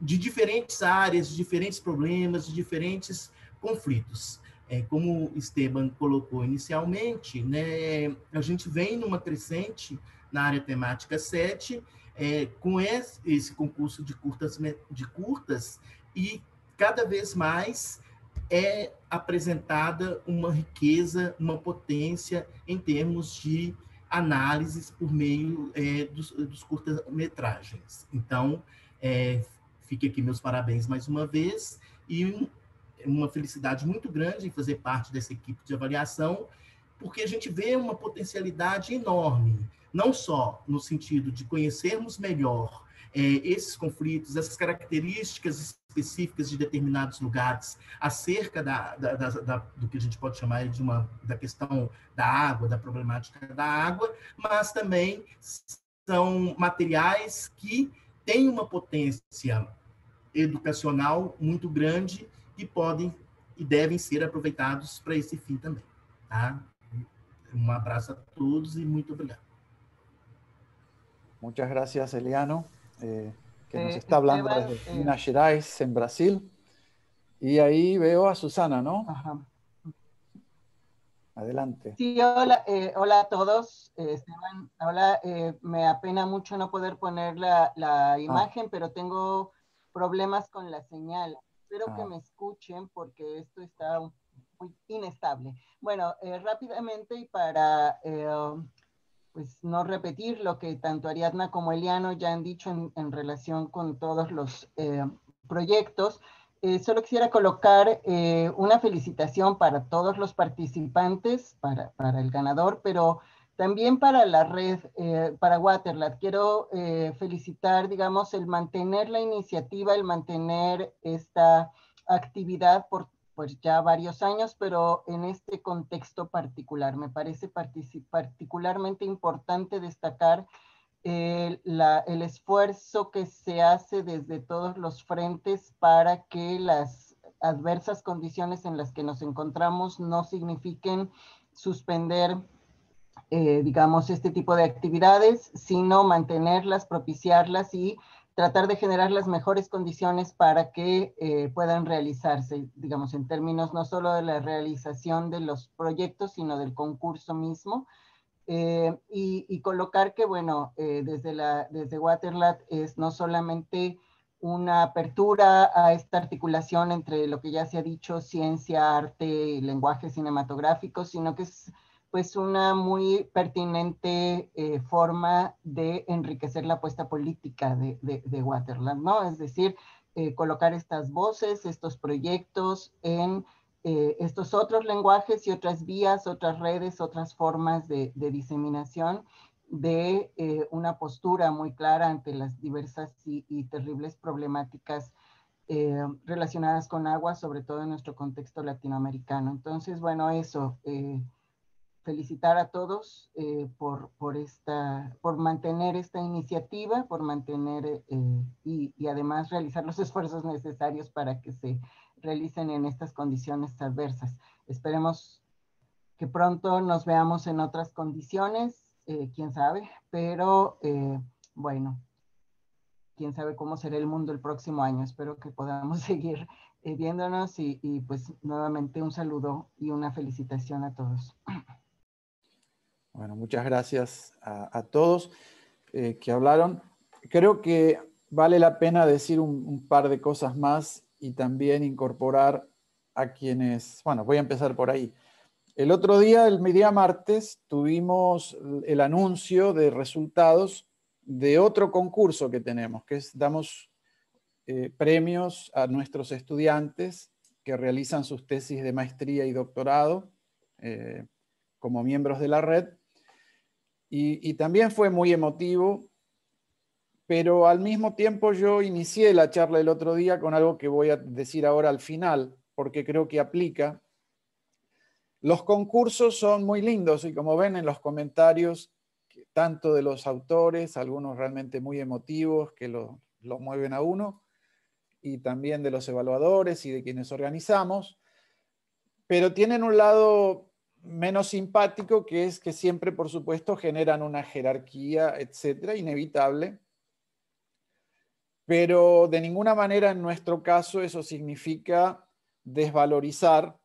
[SPEAKER 12] de diferentes áreas, de diferentes problemas, de diferentes conflitos. É, como Esteban colocou inicialmente, né, a gente vem numa crescente na área temática 7, é, com esse, esse concurso de curtas, de curtas, e cada vez mais é apresentada uma riqueza, uma potência em termos de análises por meio é, dos, dos curtas-metragens. Então, é, fique aqui meus parabéns mais uma vez e um, uma felicidade muito grande em fazer parte dessa equipe de avaliação, porque a gente vê uma potencialidade enorme, não só no sentido de conhecermos melhor é, esses conflitos, essas características específicas de determinados lugares acerca da, da, da, do que a gente pode chamar de uma da questão da água, da problemática da água, mas também são materiais que têm uma potência educacional muito grande e podem e devem ser aproveitados para esse fim também. Tá? Um abraço a todos e muito obrigado.
[SPEAKER 1] Muchas gracias, Eliano. Eh, que nos está hablando desde Minas Gerais, en Brasil. Y ahí veo a Susana, ¿no? Ajá. Adelante.
[SPEAKER 13] Sí, hola, eh, hola a todos. Eh, Esteban, hola, eh, me apena mucho no poder poner la, la ah. imagen, pero tengo problemas con la señal. Espero que ah. me escuchen porque esto está muy inestable. Bueno, rápidamente y para pues no repetir lo que tanto Ariadna como Eliano ya han dicho en, relación con todos los eh, proyectos. Eh, solo quisiera colocar eh, una felicitación para todos los participantes, para, para el ganador, pero también para la red, para Waterlat. Quiero felicitar, digamos, el mantener la iniciativa, el mantener esta actividad por pues ya varios años, pero en este contexto particular. Me parece particularmente importante destacar el, esfuerzo que se hace desde todos los frentes para que las adversas condiciones en las que nos encontramos no signifiquen suspender, eh, digamos, este tipo de actividades, sino mantenerlas, propiciarlas y tratar de generar las mejores condiciones para que eh, puedan realizarse, digamos, en términos no solo de la realización de los proyectos, sino del concurso mismo. Eh, y, colocar que, bueno, eh, desde, la, desde Waterlat es no solamente una apertura a esta articulación entre lo que ya se ha dicho, ciencia, arte y lenguaje cinematográfico, sino que es pues una muy pertinente eh, forma de enriquecer la apuesta política de, Waterland, ¿no? Es decir, eh, colocar estas voces, estos proyectos en eh, estos otros lenguajes y otras vías, otras redes, otras formas de, diseminación de una postura muy clara ante las diversas y terribles problemáticas relacionadas con agua, sobre todo en nuestro contexto latinoamericano. Entonces, bueno, eso felicitar a todos eh, por, por, esta, por mantener esta iniciativa, por mantener eh, y, y, además realizar los <laughs> esfuerzos necesarios para que se realicen en estas condiciones adversas. Esperemos que pronto nos veamos en otras condiciones, eh, quién sabe, pero bueno, quién sabe cómo será el mundo el próximo año. Espero que podamos <laughs> seguir viéndonos y, y pues nuevamente un saludo y una felicitación a todos. <clears throat>
[SPEAKER 1] Bueno, muchas gracias a, todos eh, que hablaron. Creo que vale la pena decir un, par de cosas más y también incorporar a quienes, bueno, voy a empezar por ahí. El otro día, el día martes, tuvimos el anuncio de resultados de otro concurso que tenemos, que es damos eh, premios a nuestros estudiantes que realizan sus tesis de maestría y doctorado eh, como miembros de la red. Y, también fue muy emotivo, pero al mismo tiempo yo inicié la charla el otro día con algo que voy a decir ahora al final, porque creo que aplica. Los concursos son muy lindos y como ven en los comentarios, tanto de los autores, algunos realmente muy emotivos que lo, lo mueven a uno, y también de los evaluadores y de quienes organizamos, pero tienen un lado menos simpático, que es que siempre, por supuesto, generan una jerarquía, etcétera, inevitable. Pero de ninguna manera en nuestro caso eso significa desvalorizar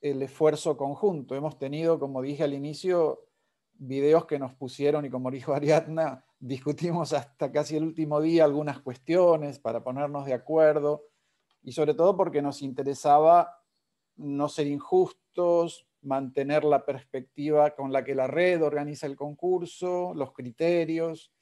[SPEAKER 1] el esfuerzo conjunto. Hemos tenido, como dije al inicio, videos que nos pusieron y como dijo Ariadna, <laughs> discutimos hasta casi el último día algunas cuestiones para ponernos de acuerdo y sobre todo porque nos interesaba no ser injustos, mantener la perspectiva con la que la red organiza el concurso, los criterios,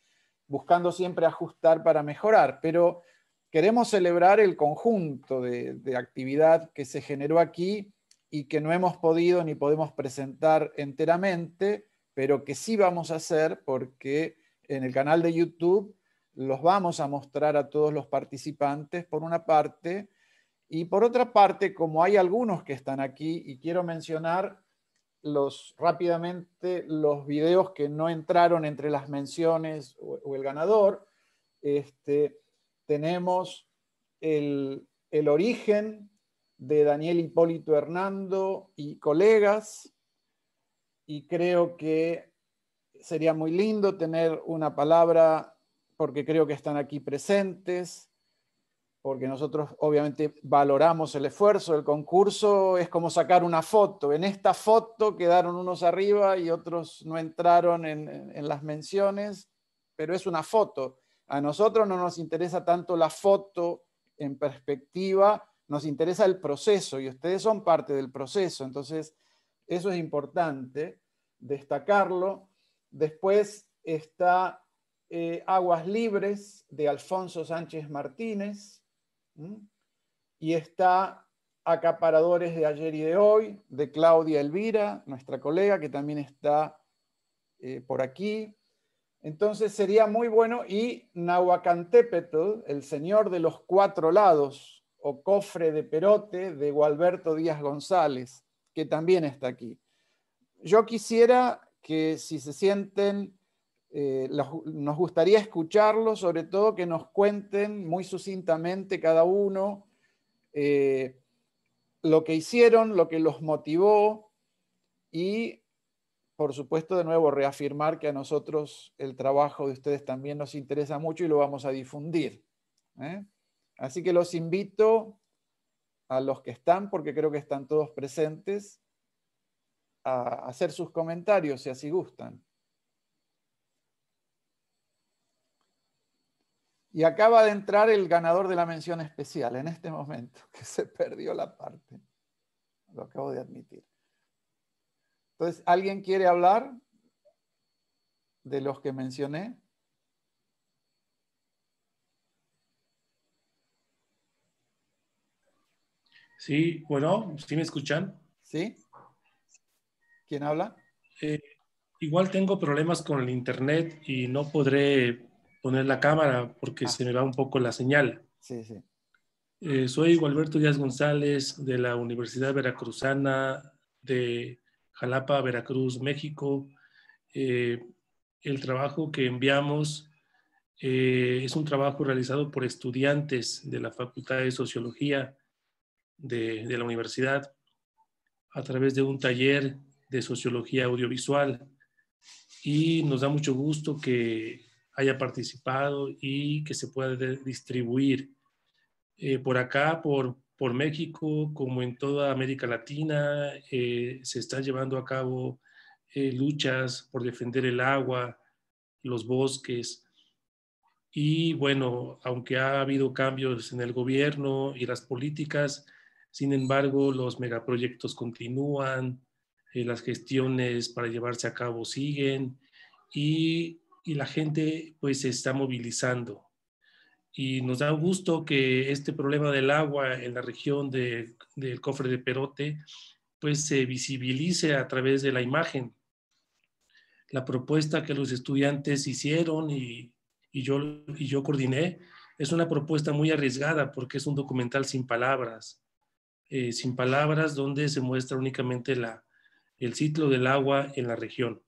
[SPEAKER 1] buscando siempre ajustar para mejorar, pero queremos celebrar el conjunto de, actividad que se generó aquí y que no hemos podido ni podemos presentar enteramente, pero que sí vamos a hacer porque en el canal de YouTube los vamos a mostrar a todos los participantes por una parte y por otra parte, como hay algunos que están aquí, y quiero mencionar los, rápidamente los videos que no entraron entre las menciones o, el ganador, este, tenemos el, el origen de Daniel Hipólito Hernando y colegas, y creo que sería muy lindo tener una palabra, porque creo que están aquí presentes, porque nosotros obviamente valoramos el esfuerzo. El concurso es como sacar una foto. En esta foto quedaron unos arriba y otros no entraron en, las menciones, pero es una foto. A nosotros no nos interesa tanto la foto en perspectiva, nos interesa el proceso y ustedes son parte del proceso. Entonces, eso es importante destacarlo. Después está eh, Aguas Libres de Alfonso Sánchez Martínez y está Acaparadores de ayer y de hoy, de Claudia Elvira, nuestra colega, que también está eh, por aquí. Entonces sería muy bueno, y Nahuacantépetl, el señor de los cuatro lados, o cofre de perote, de Gualberto Díaz González, que también está aquí. Yo quisiera que si se sienten eh, nos gustaría escucharlos, sobre todo que nos cuenten muy sucintamente cada uno eh, lo que hicieron, lo que los motivó y, por supuesto, de nuevo, reafirmar que a nosotros el trabajo de ustedes también nos interesa mucho y lo vamos a difundir. ¿eh? Así que los invito a los que están, porque creo que están todos presentes, a hacer sus comentarios si así gustan. Y acaba de entrar el ganador de la mención especial en este momento, <laughs> que se perdió la parte. Lo acabo de admitir. Entonces, ¿alguien quiere hablar de los que mencioné?
[SPEAKER 14] Sí, bueno, ¿sí me escuchan?
[SPEAKER 1] Sí. ¿Quién habla?
[SPEAKER 14] Eh, igual tengo problemas con el internet y no podré poner la cámara porque ah. se me va un poco la señal.
[SPEAKER 1] Sí, sí.
[SPEAKER 14] Eh, soy Gualberto Díaz González de la Universidad Veracruzana de Jalapa, Veracruz, México. Eh, el trabajo que enviamos es un trabajo realizado por estudiantes de la Facultad de Sociología de, la universidad a través de un taller de sociología audiovisual y nos da mucho gusto que haya participado y que se pueda distribuir eh, por acá, por, por México, como en toda América Latina, eh, se están llevando a cabo eh, luchas por defender el agua, los bosques. Y bueno, aunque ha habido cambios en el gobierno y las políticas, sin embargo, los megaproyectos continúan, eh, las gestiones para llevarse a cabo siguen y, la gente pues se está movilizando. Y nos da gusto que este problema del agua en la región del cofre de Perote pues se visibilice a través de la imagen. La propuesta que los estudiantes hicieron y, yo, y yo coordiné es una propuesta muy arriesgada porque es un documental sin palabras eh, sin palabras, donde se muestra únicamente la, el ciclo del agua en la región.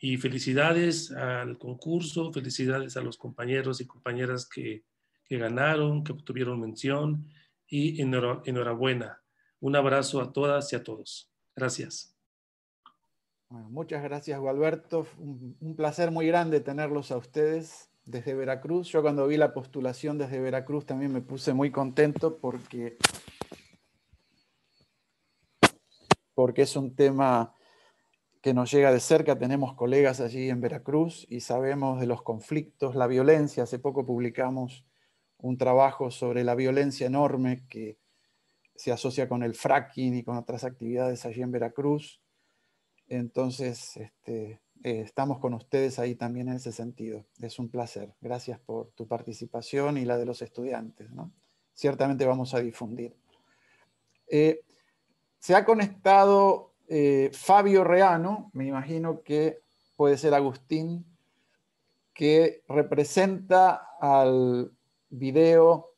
[SPEAKER 14] Y felicidades al concurso, felicidades a los compañeros y compañeras que, que ganaron, que obtuvieron mención y enhorabuena. Un abrazo a todas y a todos. Gracias.
[SPEAKER 1] muchas gracias, Gualberto. Un, un, placer muy grande tenerlos a ustedes desde Veracruz. Yo cuando vi la postulación desde Veracruz también me puse muy contento porque porque es un tema que nos llega de cerca. Tenemos colegas allí en Veracruz y sabemos de los conflictos, la violencia. Hace poco publicamos un trabajo sobre la violencia enorme que se asocia con el fracking y con otras actividades allí en Veracruz. Entonces, este, eh, estamos con ustedes ahí también en ese sentido. Es un placer. Gracias por tu participación y la de los estudiantes. Ciertamente vamos a difundir. Eh, se ha conectado eh, Fabio Reano, me imagino que puede ser Agustín, que representa al video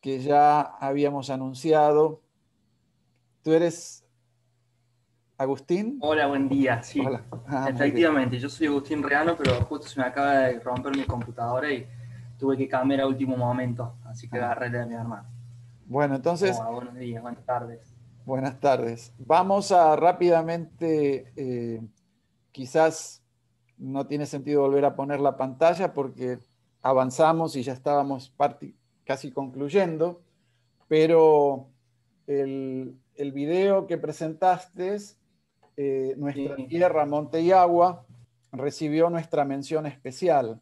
[SPEAKER 1] que ya habíamos anunciado. ¿Tú eres Agustín?
[SPEAKER 15] Hola, buen día. Sí, ah, efectivamente, yo soy Agustín Reano, pero justo se me acaba de romper mi computadora y tuve que cambiar a último momento, así que ah. agarré de mi hermano.
[SPEAKER 1] Bueno, entonces...
[SPEAKER 15] buenos días, buenas tardes.
[SPEAKER 1] Buenas tardes. Vamos a rápidamente, eh, quizás no tiene sentido volver a poner la pantalla porque avanzamos y ya estábamos casi concluyendo, pero el, video que presentaste, eh, Nuestra Tierra, Monte y Agua, recibió nuestra mención especial.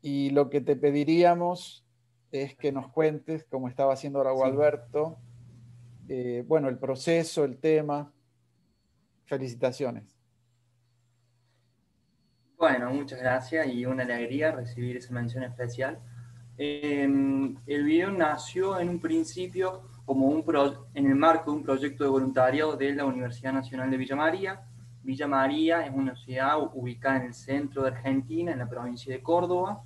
[SPEAKER 1] Y lo que te pediríamos es que nos cuentes, como estaba haciendo ahora Alberto, eh, bueno, el proceso, el tema. Felicitaciones.
[SPEAKER 15] Bueno, muchas gracias y una alegría recibir esa mención especial. Em, el video nació en un principio como un en el marco de un proyecto de voluntariado de la Universidad Nacional de Villa María. Villa María es una ciudad ubicada en el centro de Argentina, en la provincia de Córdoba,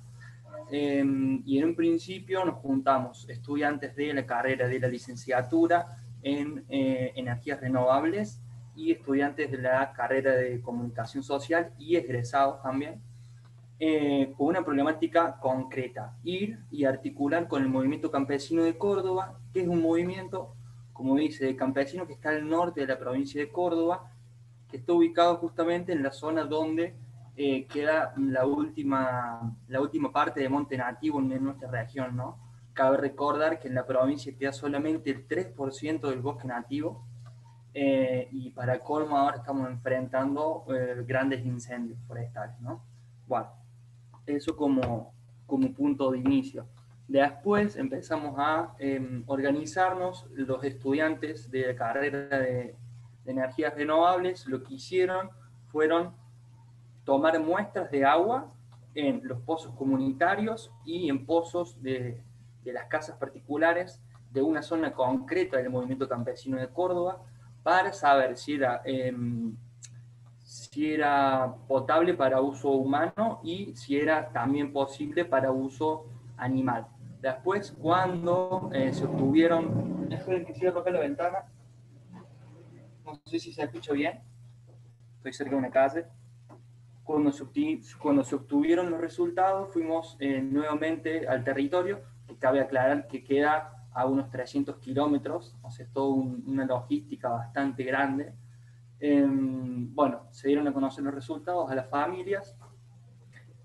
[SPEAKER 15] em, y en un principio nos juntamos estudiantes de la carrera de la licenciatura en eh, energías renovables y estudiantes de la carrera de comunicación social y egresados también, eh, con una problemática concreta, ir y articular con el movimiento campesino de Córdoba, que es un movimiento, como dice, de campesino que está al norte de la provincia de Córdoba, que está ubicado justamente en la zona donde eh, queda la última, la última parte de monte nativo en nuestra región, ¿no? Cabe recordar que en la provincia queda solamente el 3% del bosque nativo eh, y para colmo ahora estamos enfrentando eh, grandes incendios forestales, ¿no? Bueno, eso como, como punto de inicio. Después empezamos a em, organizarnos los estudiantes de la carrera de, de energías renovables, lo que hicieron fueron tomar muestras de agua en los pozos comunitarios y en pozos de, de las casas particulares de una zona concreta del movimiento campesino de Córdoba para saber si era, em, si era potable para uso humano y si era también posible para uso animal. Después, cuando eh, se obtuvieron... Quisiera tocar la ventana. No sé si se escucha bien. Estoy cerca de una se, cuando se obtuvieron los resultados, fuimos eh, nuevamente al territorio. Cabe aclarar que queda a unos 300 kilómetros, o sea, es toda una logística bastante grande. Em, bueno, se dieron a conocer los resultados a las familias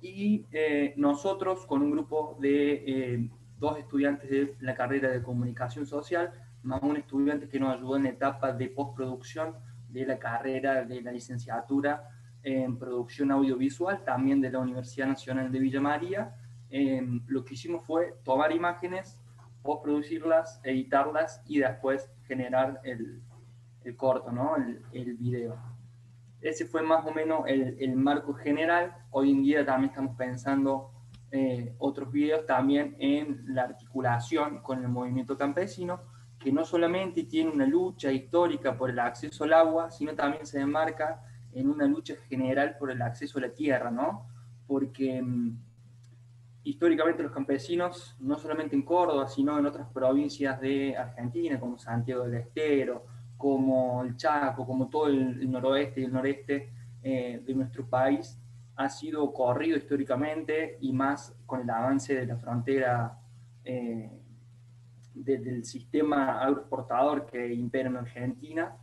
[SPEAKER 15] y eh, nosotros con un grupo de eh, dos estudiantes de la carrera de comunicación social, más un estudiante que nos ayudó en la etapa de postproducción de la carrera de la licenciatura en producción audiovisual, también de la Universidad Nacional de Villa María. Em, lo que hicimos fue tomar imágenes producirlas, editarlas y después generar el, el corto, ¿no? El, el, video. Ese fue más o menos el, el, marco general. Hoy en día también estamos pensando eh, otros videos también en la articulación con el movimiento campesino, que no solamente tiene una lucha histórica por el acceso al agua, sino también se enmarca en una lucha general por el acceso a la tierra, ¿no? Porque mm, históricamente los campesinos, no solamente en Córdoba, sino en otras provincias de Argentina, como Santiago del Estero, como el Chaco, como todo el, noroeste y el noreste eh, de nuestro país, ha sido corrido históricamente y más con el avance de la frontera eh, del sistema agroexportador que impera en Argentina.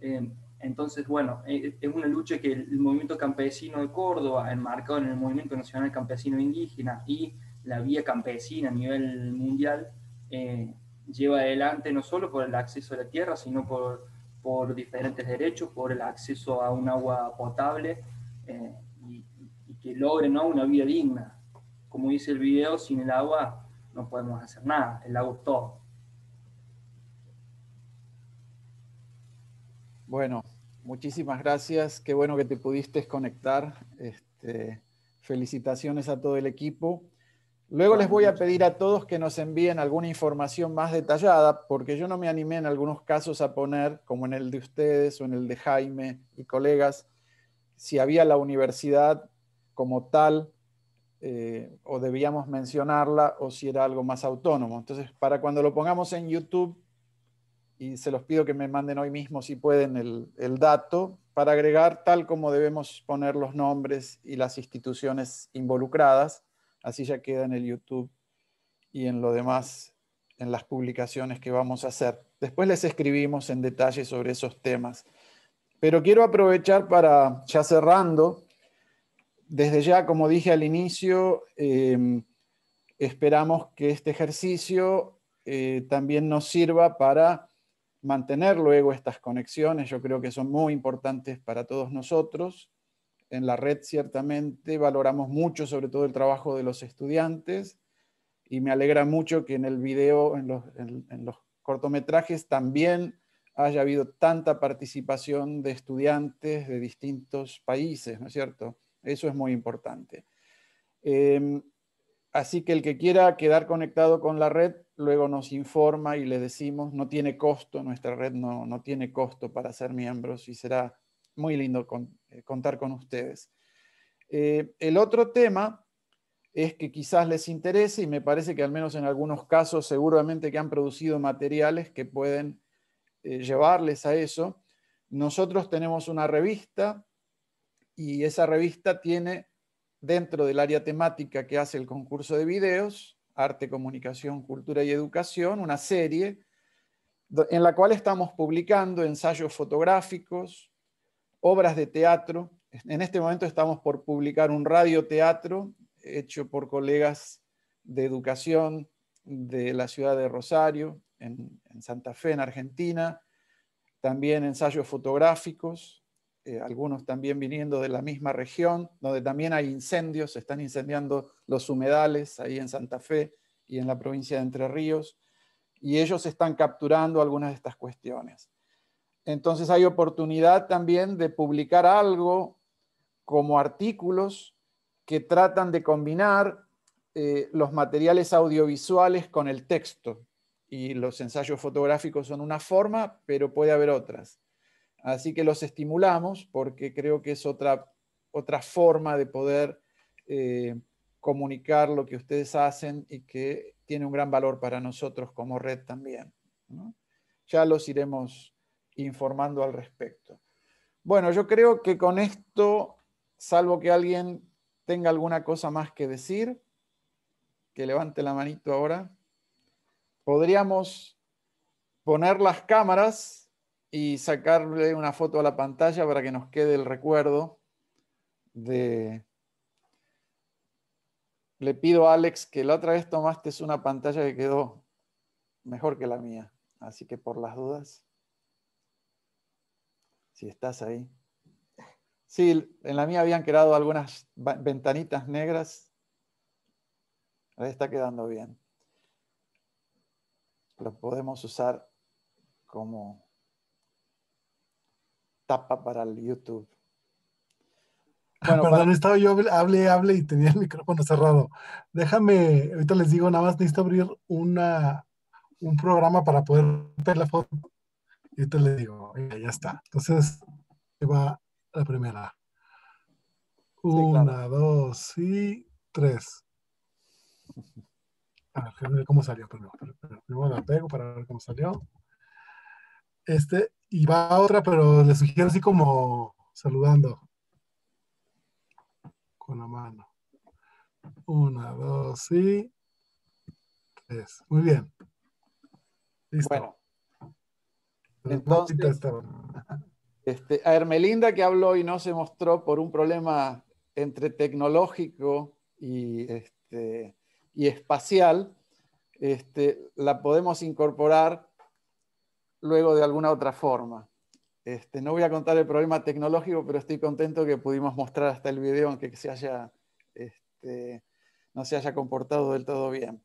[SPEAKER 15] Eh, entonces, bueno, es una lucha que el movimiento campesino de Córdoba, enmarcado en el movimiento nacional campesino indígena y la vía campesina a nivel mundial, eh, lleva adelante no solo por el acceso a la tierra, sino por, por diferentes derechos, por el acceso a un agua potable eh, y, que logre ¿no? una vida digna. Como dice el video, sin el agua no podemos hacer nada, el agua es todo.
[SPEAKER 1] Bueno, muchísimas gracias. Qué bueno que te pudiste conectar. Este, felicitaciones a todo el equipo. Luego les voy a pedir a todos que nos envíen alguna información más detallada, porque yo no me animé en algunos casos a poner, como en el de ustedes o en el de Jaime y colegas, si había la universidad como tal eh, o debíamos mencionarla o si era algo más autónomo. Entonces, para cuando lo pongamos en YouTube, y se los pido que me manden hoy mismo, si pueden, el, dato para agregar tal como debemos poner los nombres y las instituciones involucradas. Así ya queda en el YouTube y en lo demás, en las publicaciones que vamos a hacer. Después les escribimos en detalle sobre esos temas. Pero quiero aprovechar para, ya cerrando, desde ya, como dije al inicio, eh, esperamos que este ejercicio eh, también nos sirva para mantener luego estas conexiones, yo creo que son muy importantes para todos nosotros. En la red ciertamente valoramos mucho sobre todo el trabajo de los estudiantes y me alegra mucho que en el video, en los, cortometrajes también haya habido tanta participación de estudiantes de distintos países, ¿no es cierto? Eso es muy importante. Em, así que el que quiera quedar conectado con la red, luego nos informa y le decimos, no tiene costo, nuestra red no, no tiene costo para ser miembros y será muy lindo eh, contar con ustedes. Eh, el otro tema es que quizás les interese y me parece que al menos en algunos casos seguramente que han producido materiales que pueden eh, llevarles a eso. Nosotros tenemos una revista y esa revista tiene dentro del área temática que hace el concurso de videos, Arte, Comunicación, Cultura y Educación, una serie en la cual estamos publicando ensayos fotográficos, obras de teatro. En este momento estamos por publicar un radioteatro hecho por colegas de educación de la ciudad de Rosario, en, en Santa Fe, en Argentina. También ensayos fotográficos, eh, algunos también viniendo de la misma región, donde también hay incendios, se están incendiando los humedales ahí en Santa Fe y en la provincia de Entre Ríos, y ellos están capturando algunas de estas cuestiones. entonces hay oportunidad también de publicar algo como artículos que tratan de combinar eh, los materiales audiovisuales con el texto. Y los ensayos fotográficos son una forma, pero puede haber otras. Así que los estimulamos porque creo que es otra, otra forma de poder eh, comunicar lo que ustedes hacen y que tiene un gran valor para nosotros como red también. Ya los iremos informando al respecto. Bueno, yo creo que con esto, salvo que alguien tenga alguna cosa más que decir, que levante la manito ahora, podríamos poner las cámaras y sacarle una foto a la pantalla para que nos quede el recuerdo de... Le pido a Alex que la otra vez tomaste una pantalla que quedó mejor que la mía, así que por las dudas, si estás ahí. Sí, en la mía habían quedado algunas ventanitas negras. Ahí está quedando bien. Lo podemos usar como tapa para el YouTube.
[SPEAKER 2] Bueno, Perdón, estaba yo hable, hable y tenía el micrófono cerrado. Déjame, ahorita les digo, nada más necesito abrir una, un programa para poder ver la foto. Y ahorita les digo, ya, está. Entonces, va la primera. Una, dos y tres. A ver, cómo salió primero. Primero la pego para ver cómo salió. Este, y va otra, pero le sugiero así como saludando con la mano. Una, dos y tres. Muy bien.
[SPEAKER 1] Listo. Bueno. Entonces, este, a Hermelinda que habló y no se mostró por un problema entre tecnológico y, este, y espacial, este, la podemos incorporar luego de alguna otra forma. Este, no voy a contar el problema tecnológico, pero estoy contento que pudimos mostrar hasta el video, aunque se haya, este, no se haya comportado del todo bien.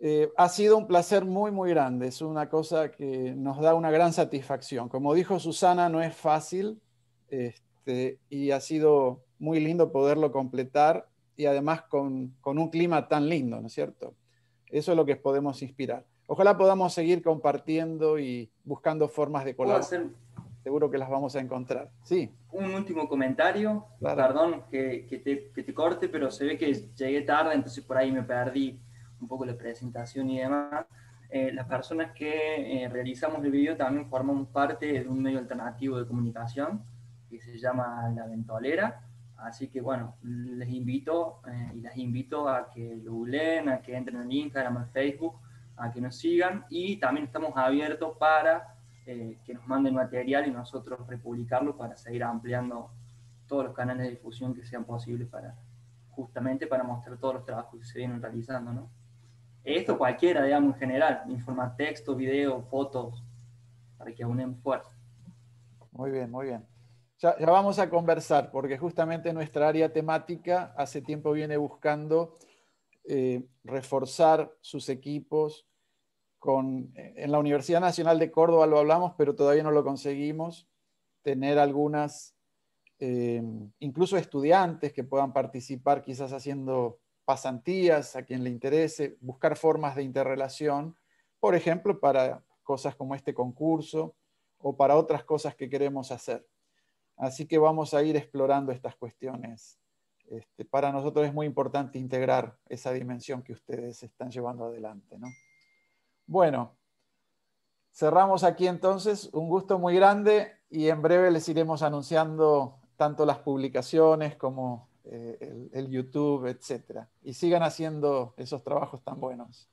[SPEAKER 1] Eh, ha sido un placer muy, muy grande. Es una cosa que nos da una gran satisfacción. Como dijo Susana, no es fácil este, y ha sido muy lindo poderlo completar y además con, con un clima tan lindo, ¿no es cierto? Eso es lo que podemos inspirar. Ojalá podamos seguir compartiendo y buscando formas de colaborar. Seguro que las vamos a encontrar. Sí.
[SPEAKER 15] Un último comentario. Perdón que, que, te, que, te, corte, pero se ve que llegué tarde, entonces por ahí me perdí un poco la presentación y demás. Eh, las personas que eh, realizamos el video también formamos parte de un medio alternativo de comunicación que se llama La Ventolera. Así que bueno, les invito eh, y las invito a que lo googleen, a que entren en Instagram, en Facebook a que nos sigan y también estamos abiertos para eh, que nos manden material y nosotros republicarlo para seguir ampliando todos los canales de difusión que sean posibles para justamente para mostrar todos los trabajos que se vienen realizando, ¿no? Esto cualquiera, digamos, en general, informar texto, video, fotos, para que unemos fuerza.
[SPEAKER 1] Muy bien, muy bien. Ya, ya, vamos a conversar, porque justamente nuestra área temática hace tiempo viene buscando eh, reforzar sus equipos. Con, en la Universidad Nacional de Córdoba lo hablamos, pero todavía no lo conseguimos. Tener algunas, eh, incluso estudiantes que puedan participar quizás haciendo pasantías a quien le interese, buscar formas de interrelación, por ejemplo, para cosas como este concurso o para otras cosas que queremos hacer. Así que vamos a ir explorando estas cuestiones este, para nosotros es muy importante integrar esa dimensión que ustedes están llevando adelante. Bueno, cerramos aquí entonces. Un gusto muy grande y en breve les iremos anunciando tanto las publicaciones como eh, el, YouTube, etc. Y sigan haciendo esos trabajos tan buenos.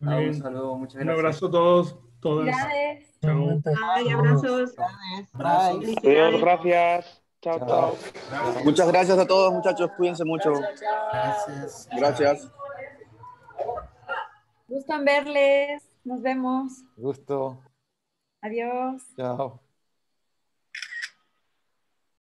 [SPEAKER 15] un saludo, muchas
[SPEAKER 6] gracias. Un abrazo a todos. Todas.
[SPEAKER 11] Ay, abrazos.
[SPEAKER 5] Adiós, gracias. Chao, chao,
[SPEAKER 9] Muchas gracias a todos, muchachos. Cuídense mucho.
[SPEAKER 12] Gracias.
[SPEAKER 9] Gracias.
[SPEAKER 16] Gusto en verles. Nos vemos.
[SPEAKER 1] Gusto.
[SPEAKER 16] Adiós.
[SPEAKER 1] Chao.